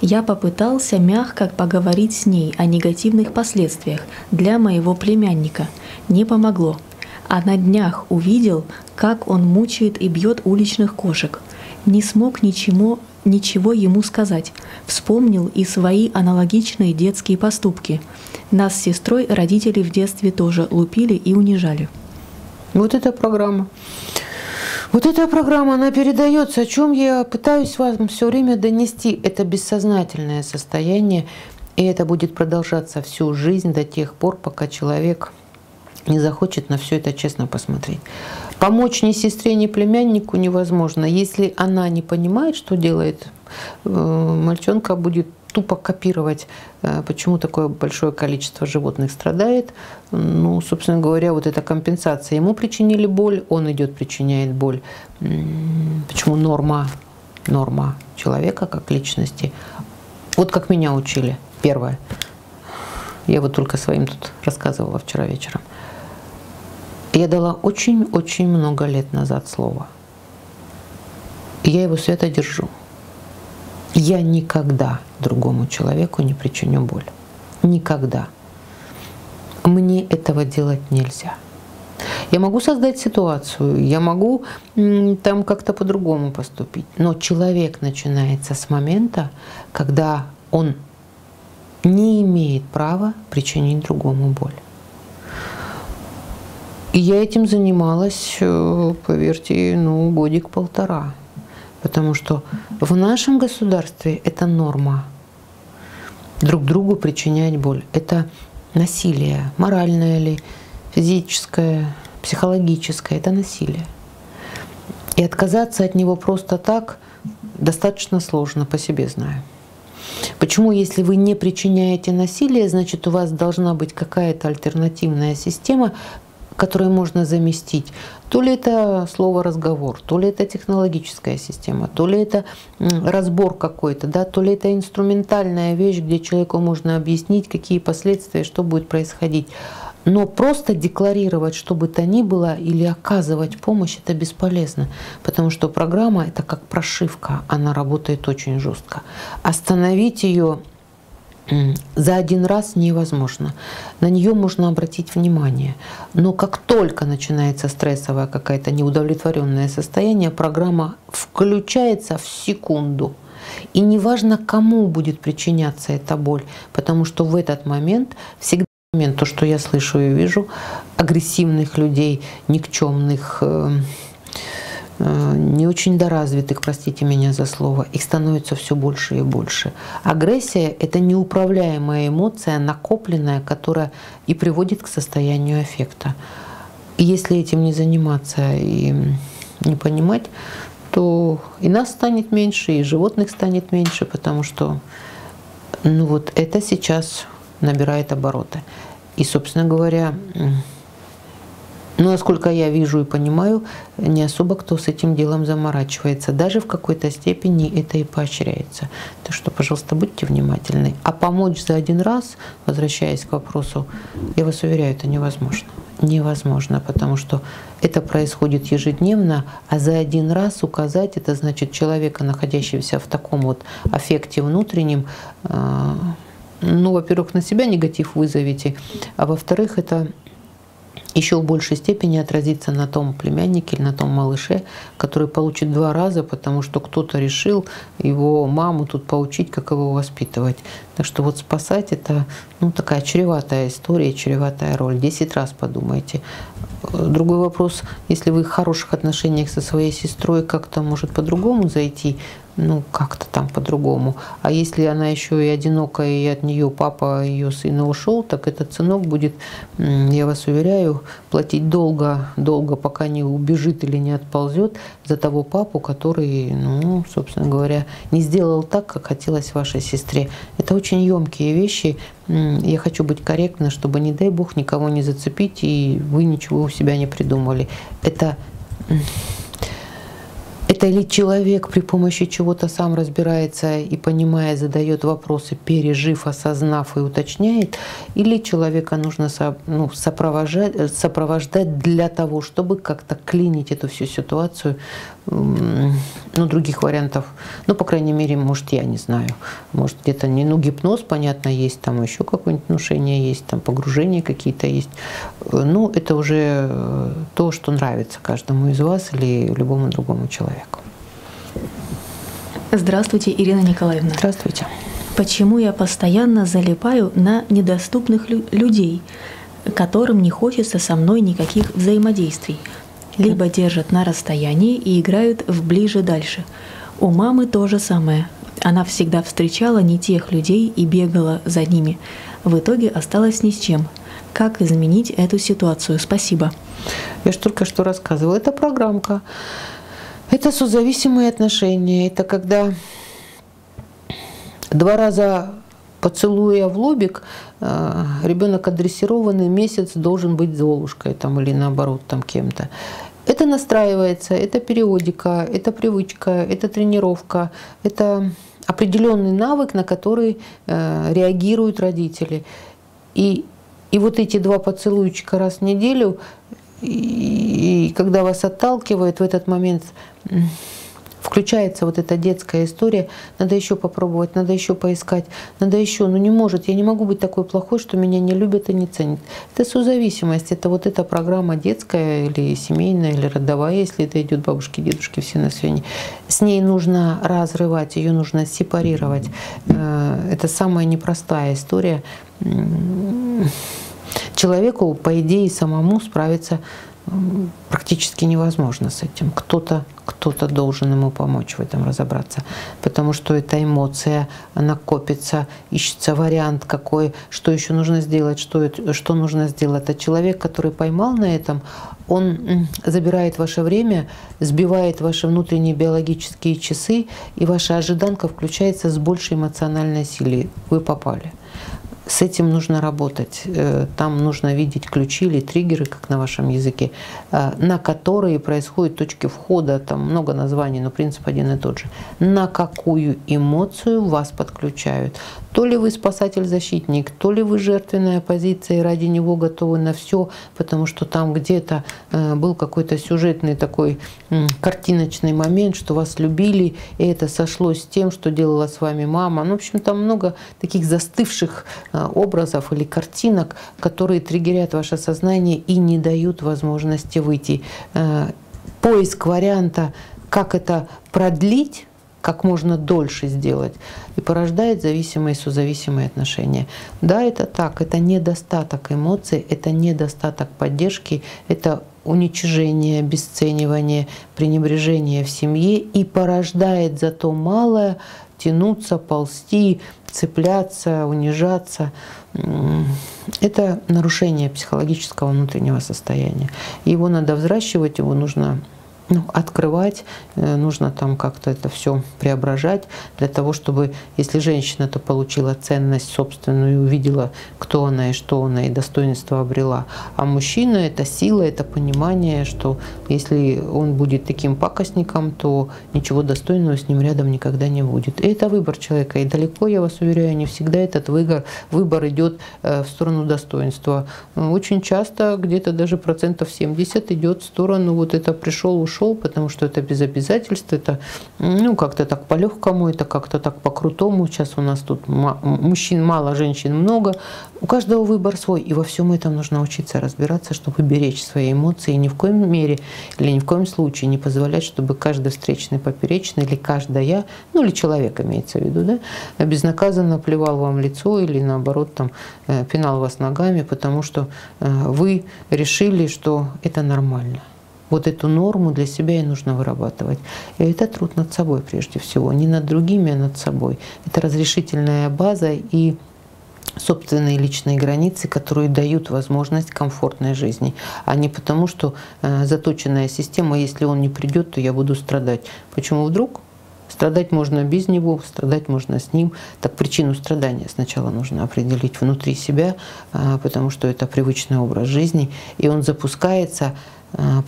Я попытался мягко поговорить с ней о негативных последствиях для моего племянника. Не помогло. А на днях увидел, как он мучает и бьет уличных кошек. Не смог ничего, ничего ему сказать. Вспомнил и свои аналогичные детские поступки. Нас с сестрой родители в детстве тоже лупили и унижали. Вот эта программа. Вот эта программа, она передается, о чем я пытаюсь вам все время донести. Это бессознательное состояние, и это будет продолжаться всю жизнь до тех пор, пока человек не захочет на все это честно посмотреть. Помочь ни сестре, ни племяннику невозможно. Если она не понимает, что делает, э, мальчонка будет тупо копировать, э, почему такое большое количество животных страдает. Ну, собственно говоря, вот эта компенсация. Ему причинили боль, он идет, причиняет боль. Почему норма, норма человека как личности? Вот как меня учили. Первое. Я вот только своим тут рассказывала вчера вечером. Я дала очень-очень много лет назад слово. И я его свято держу. Я никогда другому человеку не причиню боль. Никогда. Мне этого делать нельзя. Я могу создать ситуацию, я могу там как-то по-другому поступить, но человек начинается с момента, когда он не имеет права причинить другому боль. И я этим занималась, э, поверьте, ну, годик-полтора. Потому что в нашем государстве это норма. Друг другу причинять боль. Это насилие, моральное ли, физическое, психологическое, это насилие. И отказаться от него просто так достаточно сложно, по себе знаю. Почему, если вы не причиняете насилие, значит, у вас должна быть какая-то альтернативная система, которую можно заместить. То ли это слово разговор, то ли это технологическая система, то ли это разбор какой-то, да, то ли это инструментальная вещь, где человеку можно объяснить, какие последствия, что будет происходить. Но просто декларировать, что бы то ни было, или оказывать помощь, это бесполезно, потому что программа – это как прошивка, она работает очень жестко. Остановить ее за один раз невозможно. На нее можно обратить внимание. Но как только начинается стрессовое какое-то неудовлетворенное состояние, программа включается в секунду. И неважно, кому будет причиняться эта боль, потому что в этот момент всегда момент, то, что я слышу и вижу, агрессивных людей, никчемных, э, не очень доразвитых, простите меня за слово, их становится все больше и больше. Агрессия – это неуправляемая эмоция, накопленная, которая и приводит к состоянию аффекта. И если этим не заниматься и не понимать, то и нас станет меньше, и животных станет меньше, потому что ну вот это сейчас набирает обороты. И, собственно говоря, ну, насколько я вижу и понимаю, не особо кто с этим делом заморачивается. Даже в какой-то степени это и поощряется. Так что, пожалуйста, будьте внимательны. А помочь за один раз, возвращаясь к вопросу, я вас уверяю, это невозможно. Невозможно, потому что это происходит ежедневно, а за один раз указать, это значит человека, находящегося в таком вот аффекте внутреннем, а, ну, во-первых, на себя негатив вызовете, а во-вторых, это еще в большей степени отразится на том племяннике или на том малыше, который получит два раза, потому что кто-то решил его маму тут поучить, как его воспитывать. Так что вот спасать это ну, такая чреватая история, чреватая роль. Десять раз подумайте. Другой вопрос, если вы в хороших отношениях со своей сестрой, как-то может по-другому зайти, ну, как-то там по-другому. А если она еще и одинокая, и от нее папа ее сына ушел, так этот сынок будет, я вас уверяю, платить долго, долго, пока не убежит или не отползет за того папу, который, ну, собственно говоря, не сделал так, как хотелось вашей сестре. Это очень емкие вещи. Я хочу быть корректна, чтобы, не дай бог, никого не зацепить, и вы ничего у себя не придумали. Это это ли человек при помощи чего-то сам разбирается и понимая, задает вопросы, пережив, осознав и уточняет, или человека нужно ну, сопровождать, сопровождать для того, чтобы как-то клинить эту всю ситуацию ну, других вариантов, ну, по крайней мере, может, я не знаю. Может, где-то не, ну, гипноз, понятно, есть, там еще какое-нибудь внушение есть, там погружения какие-то есть. Ну, это уже э, то, что нравится каждому из вас или любому другому человеку. Здравствуйте, Ирина Николаевна. Здравствуйте. Почему я постоянно залипаю на недоступных лю- людей, которым не хочется со мной никаких взаимодействий? Либо держат на расстоянии и играют в ближе-дальше. У мамы то же самое. Она всегда встречала не тех людей и бегала за ними. В итоге осталась ни с чем. Как изменить эту ситуацию? Спасибо. Я же только что рассказывала. Это программка. Это созависимые отношения. Это когда два раза поцелуя в лобик, э, ребенок адресированный месяц должен быть Золушкой там, или наоборот там кем-то. Это настраивается, это периодика, это привычка, это тренировка, это определенный навык, на который э, реагируют родители. И, и вот эти два поцелуйчика раз в неделю, и, и когда вас отталкивает в этот момент включается вот эта детская история, надо еще попробовать, надо еще поискать, надо еще, ну не может, я не могу быть такой плохой, что меня не любят и не ценят. Это созависимость, это вот эта программа детская или семейная, или родовая, если это идет бабушки, дедушки, все на свете. С ней нужно разрывать, ее нужно сепарировать. Э, это самая непростая история. Человеку, по идее, самому справиться практически невозможно с этим. Кто-то кто должен ему помочь в этом разобраться, потому что эта эмоция, она копится, ищется вариант какой, что еще нужно сделать, что, что нужно сделать. А человек, который поймал на этом, он забирает ваше время, сбивает ваши внутренние биологические часы, и ваша ожиданка включается с большей эмоциональной силой. Вы попали. С этим нужно работать. Э, там нужно видеть ключи или триггеры, как на вашем языке, э, на которые происходят точки входа. Там много названий, но принцип один и тот же. На какую эмоцию вас подключают. То ли вы спасатель-защитник, то ли вы жертвенная позиция и ради него готовы на все, потому что там где-то э, был какой-то сюжетный такой картиночный момент, что вас любили, и это сошлось с тем, что делала с вами мама. Ну, в общем, там много таких застывших э, образов или картинок, которые триггерят ваше сознание и не дают возможности выйти. Э, поиск варианта, как это продлить, как можно дольше сделать, и порождает зависимые и созависимые отношения. Да, это так, это недостаток эмоций, это недостаток поддержки, это уничижение, обесценивание, пренебрежение в семье и порождает зато малое тянуться, ползти, цепляться, унижаться. Это нарушение психологического внутреннего состояния. Его надо взращивать, его нужно ну, открывать, э, нужно там как-то это все преображать для того, чтобы, если женщина то получила ценность собственную и увидела, кто она и что она, и достоинство обрела, а мужчина это сила, это понимание, что если он будет таким пакостником, то ничего достойного с ним рядом никогда не будет. И это выбор человека. И далеко, я вас уверяю, не всегда этот выбор, выбор идет э, в сторону достоинства. Очень часто, где-то даже процентов 70 идет в сторону вот это пришел, ушел ушел, потому что это без обязательств, это ну как-то так по-легкому, это как-то так по-крутому. Сейчас у нас тут мужчин мало, женщин много. У каждого выбор свой, и во всем этом нужно учиться разбираться, чтобы беречь свои эмоции, и ни в коем мере или ни в коем случае не позволять, чтобы каждый встречный поперечный или каждая, ну или человек имеется в виду, да, безнаказанно плевал вам лицо или наоборот там э, пинал вас ногами, потому что э, вы решили, что это нормально. Вот эту норму для себя и нужно вырабатывать. И это труд над собой прежде всего, не над другими, а над собой. Это разрешительная база и собственные личные границы, которые дают возможность комфортной жизни, а не потому, что э, заточенная система, если он не придет, то я буду страдать. Почему вдруг? Страдать можно без него, страдать можно с ним. Так причину страдания сначала нужно определить внутри себя, э, потому что это привычный образ жизни, и он запускается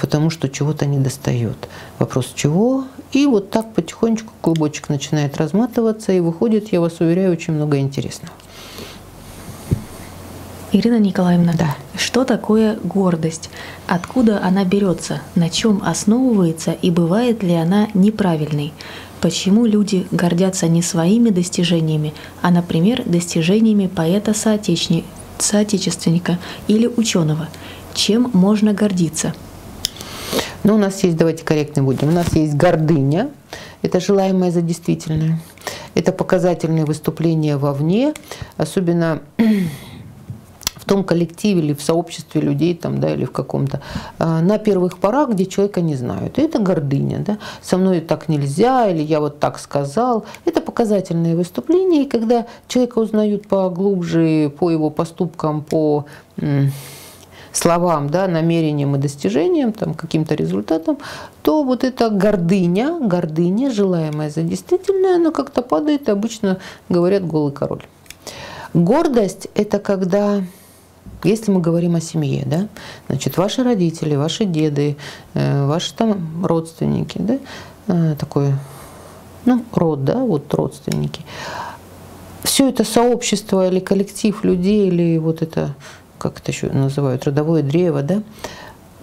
потому что чего-то не достает. Вопрос чего? И вот так потихонечку клубочек начинает разматываться, и выходит, я вас уверяю, очень много интересного. Ирина Николаевна, да. что такое гордость? Откуда она берется? На чем основывается и бывает ли она неправильной? Почему люди гордятся не своими достижениями, а, например, достижениями поэта-соотечественника или ученого? Чем можно гордиться? Но у нас есть, давайте корректны будем, у нас есть гордыня, это желаемое за действительное. Это показательные выступления вовне, особенно в том коллективе или в сообществе людей там, да, или в каком-то, а, на первых порах, где человека не знают. Это гордыня. Да? Со мной так нельзя, или я вот так сказал. Это показательные выступления, и когда человека узнают поглубже по его поступкам, по словам, да, намерениям и достижениям, там, каким-то результатам, то вот эта гордыня, гордыня, желаемая за действительное, она как-то падает, и обычно говорят голый король. Гордость – это когда если мы говорим о семье, да, значит, ваши родители, ваши деды, э, ваши там родственники, да, э, такой, ну, род, да, вот родственники. Все это сообщество или коллектив людей, или вот это как это еще называют, родовое древо, да,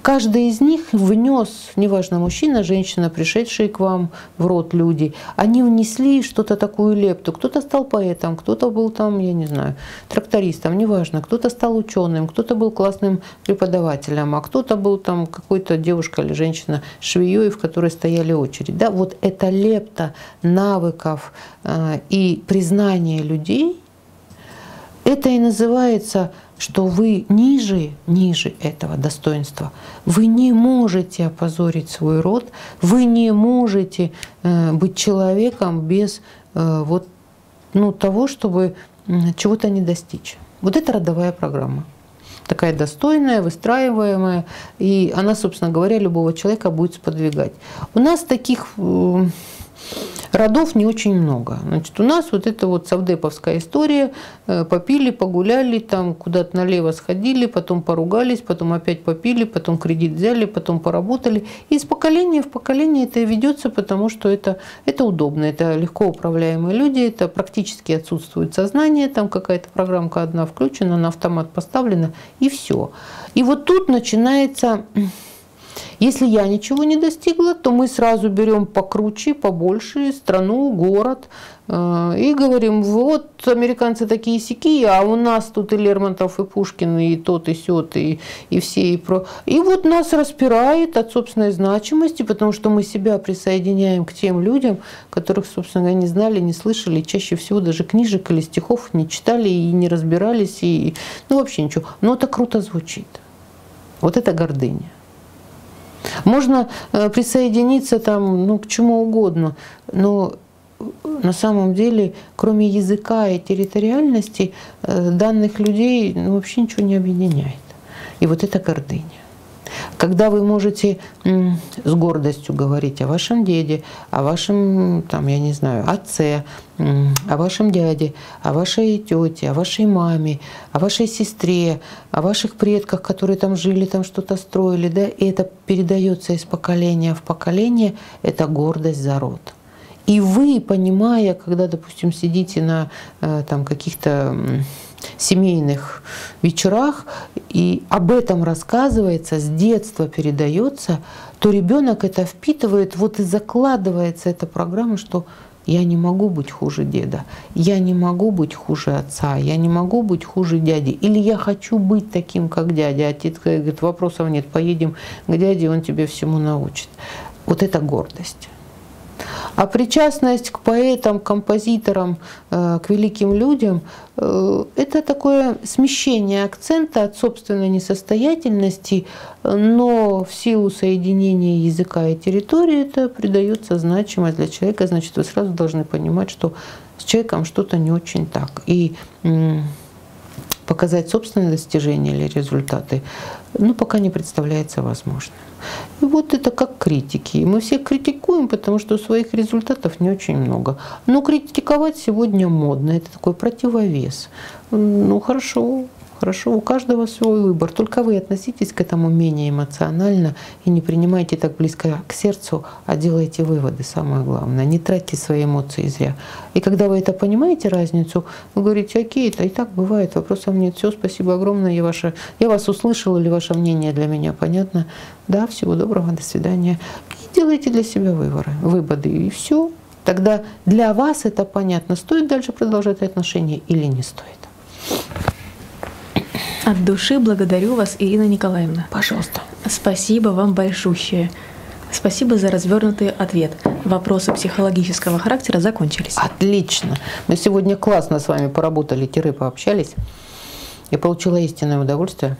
каждый из них внес, неважно, мужчина, женщина, пришедшие к вам в род люди, они внесли что-то такую лепту. Кто-то стал поэтом, кто-то был там, я не знаю, трактористом, неважно, кто-то стал ученым, кто-то был классным преподавателем, а кто-то был там какой-то девушка или женщина швеей, в которой стояли очередь. Да, вот эта лепта навыков э, и признание людей, это и называется что вы ниже, ниже этого достоинства. Вы не можете опозорить свой род, вы не можете э, быть человеком без э, вот, ну, того, чтобы чего-то не достичь. Вот это родовая программа. Такая достойная, выстраиваемая, и она, собственно говоря, любого человека будет сподвигать. У нас таких э, Родов не очень много. Значит, у нас вот это вот савдеповская история. Э, попили, погуляли, там куда-то налево сходили, потом поругались, потом опять попили, потом кредит взяли, потом поработали. И из поколения в поколение это ведется, потому что это, это удобно, это легко управляемые люди, это практически отсутствует сознание, там какая-то программка одна включена, на автомат поставлена, и все. И вот тут начинается если я ничего не достигла, то мы сразу берем покруче, побольше страну, город э, и говорим, вот американцы такие сики, а у нас тут и Лермонтов, и Пушкин, и тот, и сет, и, и все, и про... И вот нас распирает от собственной значимости, потому что мы себя присоединяем к тем людям, которых, собственно, не знали, не слышали, чаще всего даже книжек или стихов не читали и не разбирались, и ну вообще ничего. Но это круто звучит. Вот это гордыня. Можно э, присоединиться там, ну, к чему угодно, но на самом деле, кроме языка и территориальности, э, данных людей ну, вообще ничего не объединяет. И вот это гордыня. Когда вы можете с гордостью говорить о вашем деде, о вашем, там, я не знаю, отце, о вашем дяде, о вашей тете, о вашей маме, о вашей сестре, о ваших предках, которые там жили, там что-то строили, да, и это передается из поколения в поколение, это гордость за род. И вы, понимая, когда, допустим, сидите на э, там, каких-то семейных вечерах, и об этом рассказывается, с детства передается, то ребенок это впитывает, вот и закладывается эта программа, что я не могу быть хуже деда, я не могу быть хуже отца, я не могу быть хуже дяди, или я хочу быть таким, как дядя. Отец говорит, вопросов нет, поедем к дяде, он тебе всему научит. Вот это гордость. А причастность к поэтам, композиторам, э, к великим людям э, – это такое смещение акцента от собственной несостоятельности, но в силу соединения языка и территории это придается значимость для человека. Значит, вы сразу должны понимать, что с человеком что-то не очень так. И показать собственные достижения или результаты, ну, пока не представляется возможным. И вот это как критики. И мы все критикуем, потому что своих результатов не очень много. Но критиковать сегодня модно, это такой противовес. Ну хорошо, Хорошо, у каждого свой выбор. Только вы относитесь к этому менее эмоционально и не принимайте так близко к сердцу, а делайте выводы, самое главное. Не тратьте свои эмоции зря. И когда вы это понимаете, разницу, вы говорите, окей, это и так бывает, вопросов нет. Все, спасибо огромное, я, ваше, я вас услышала, или ваше мнение для меня понятно. Да, всего доброго, до свидания. И делайте для себя выборы, выводы, и все. Тогда для вас это понятно, стоит дальше продолжать отношения или не стоит. От души благодарю вас, Ирина Николаевна. Пожалуйста. Спасибо вам большущее. Спасибо за развернутый ответ. Вопросы психологического характера закончились. Отлично. Мы сегодня классно с вами поработали, тире пообщались. Я получила истинное удовольствие.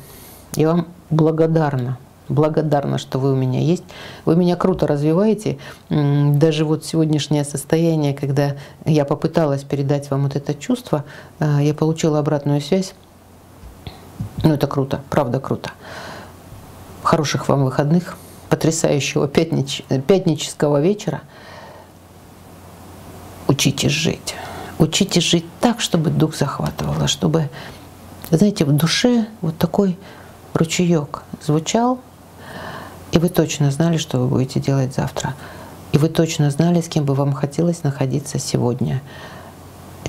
Я вам благодарна. Благодарна, что вы у меня есть. Вы меня круто развиваете. Даже вот сегодняшнее состояние, когда я попыталась передать вам вот это чувство, э, я получила обратную связь. Ну, это круто, правда круто. Хороших вам выходных, потрясающего пятнич... пятнического вечера. Учитесь жить. Учитесь жить так, чтобы дух захватывало, чтобы, знаете, в душе вот такой ручеек звучал, и вы точно знали, что вы будете делать завтра. И вы точно знали, с кем бы вам хотелось находиться сегодня.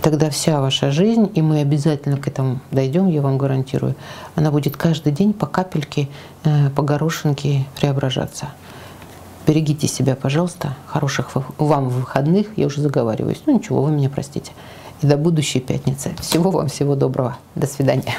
Тогда вся ваша жизнь, и мы обязательно к этому дойдем, я вам гарантирую, она будет каждый день по капельке, э, по горошинке преображаться. Берегите себя, пожалуйста. Хороших вам выходных. Я уже заговариваюсь. Ну ничего, вы меня простите. И до будущей пятницы. Всего вам всего доброго. До свидания.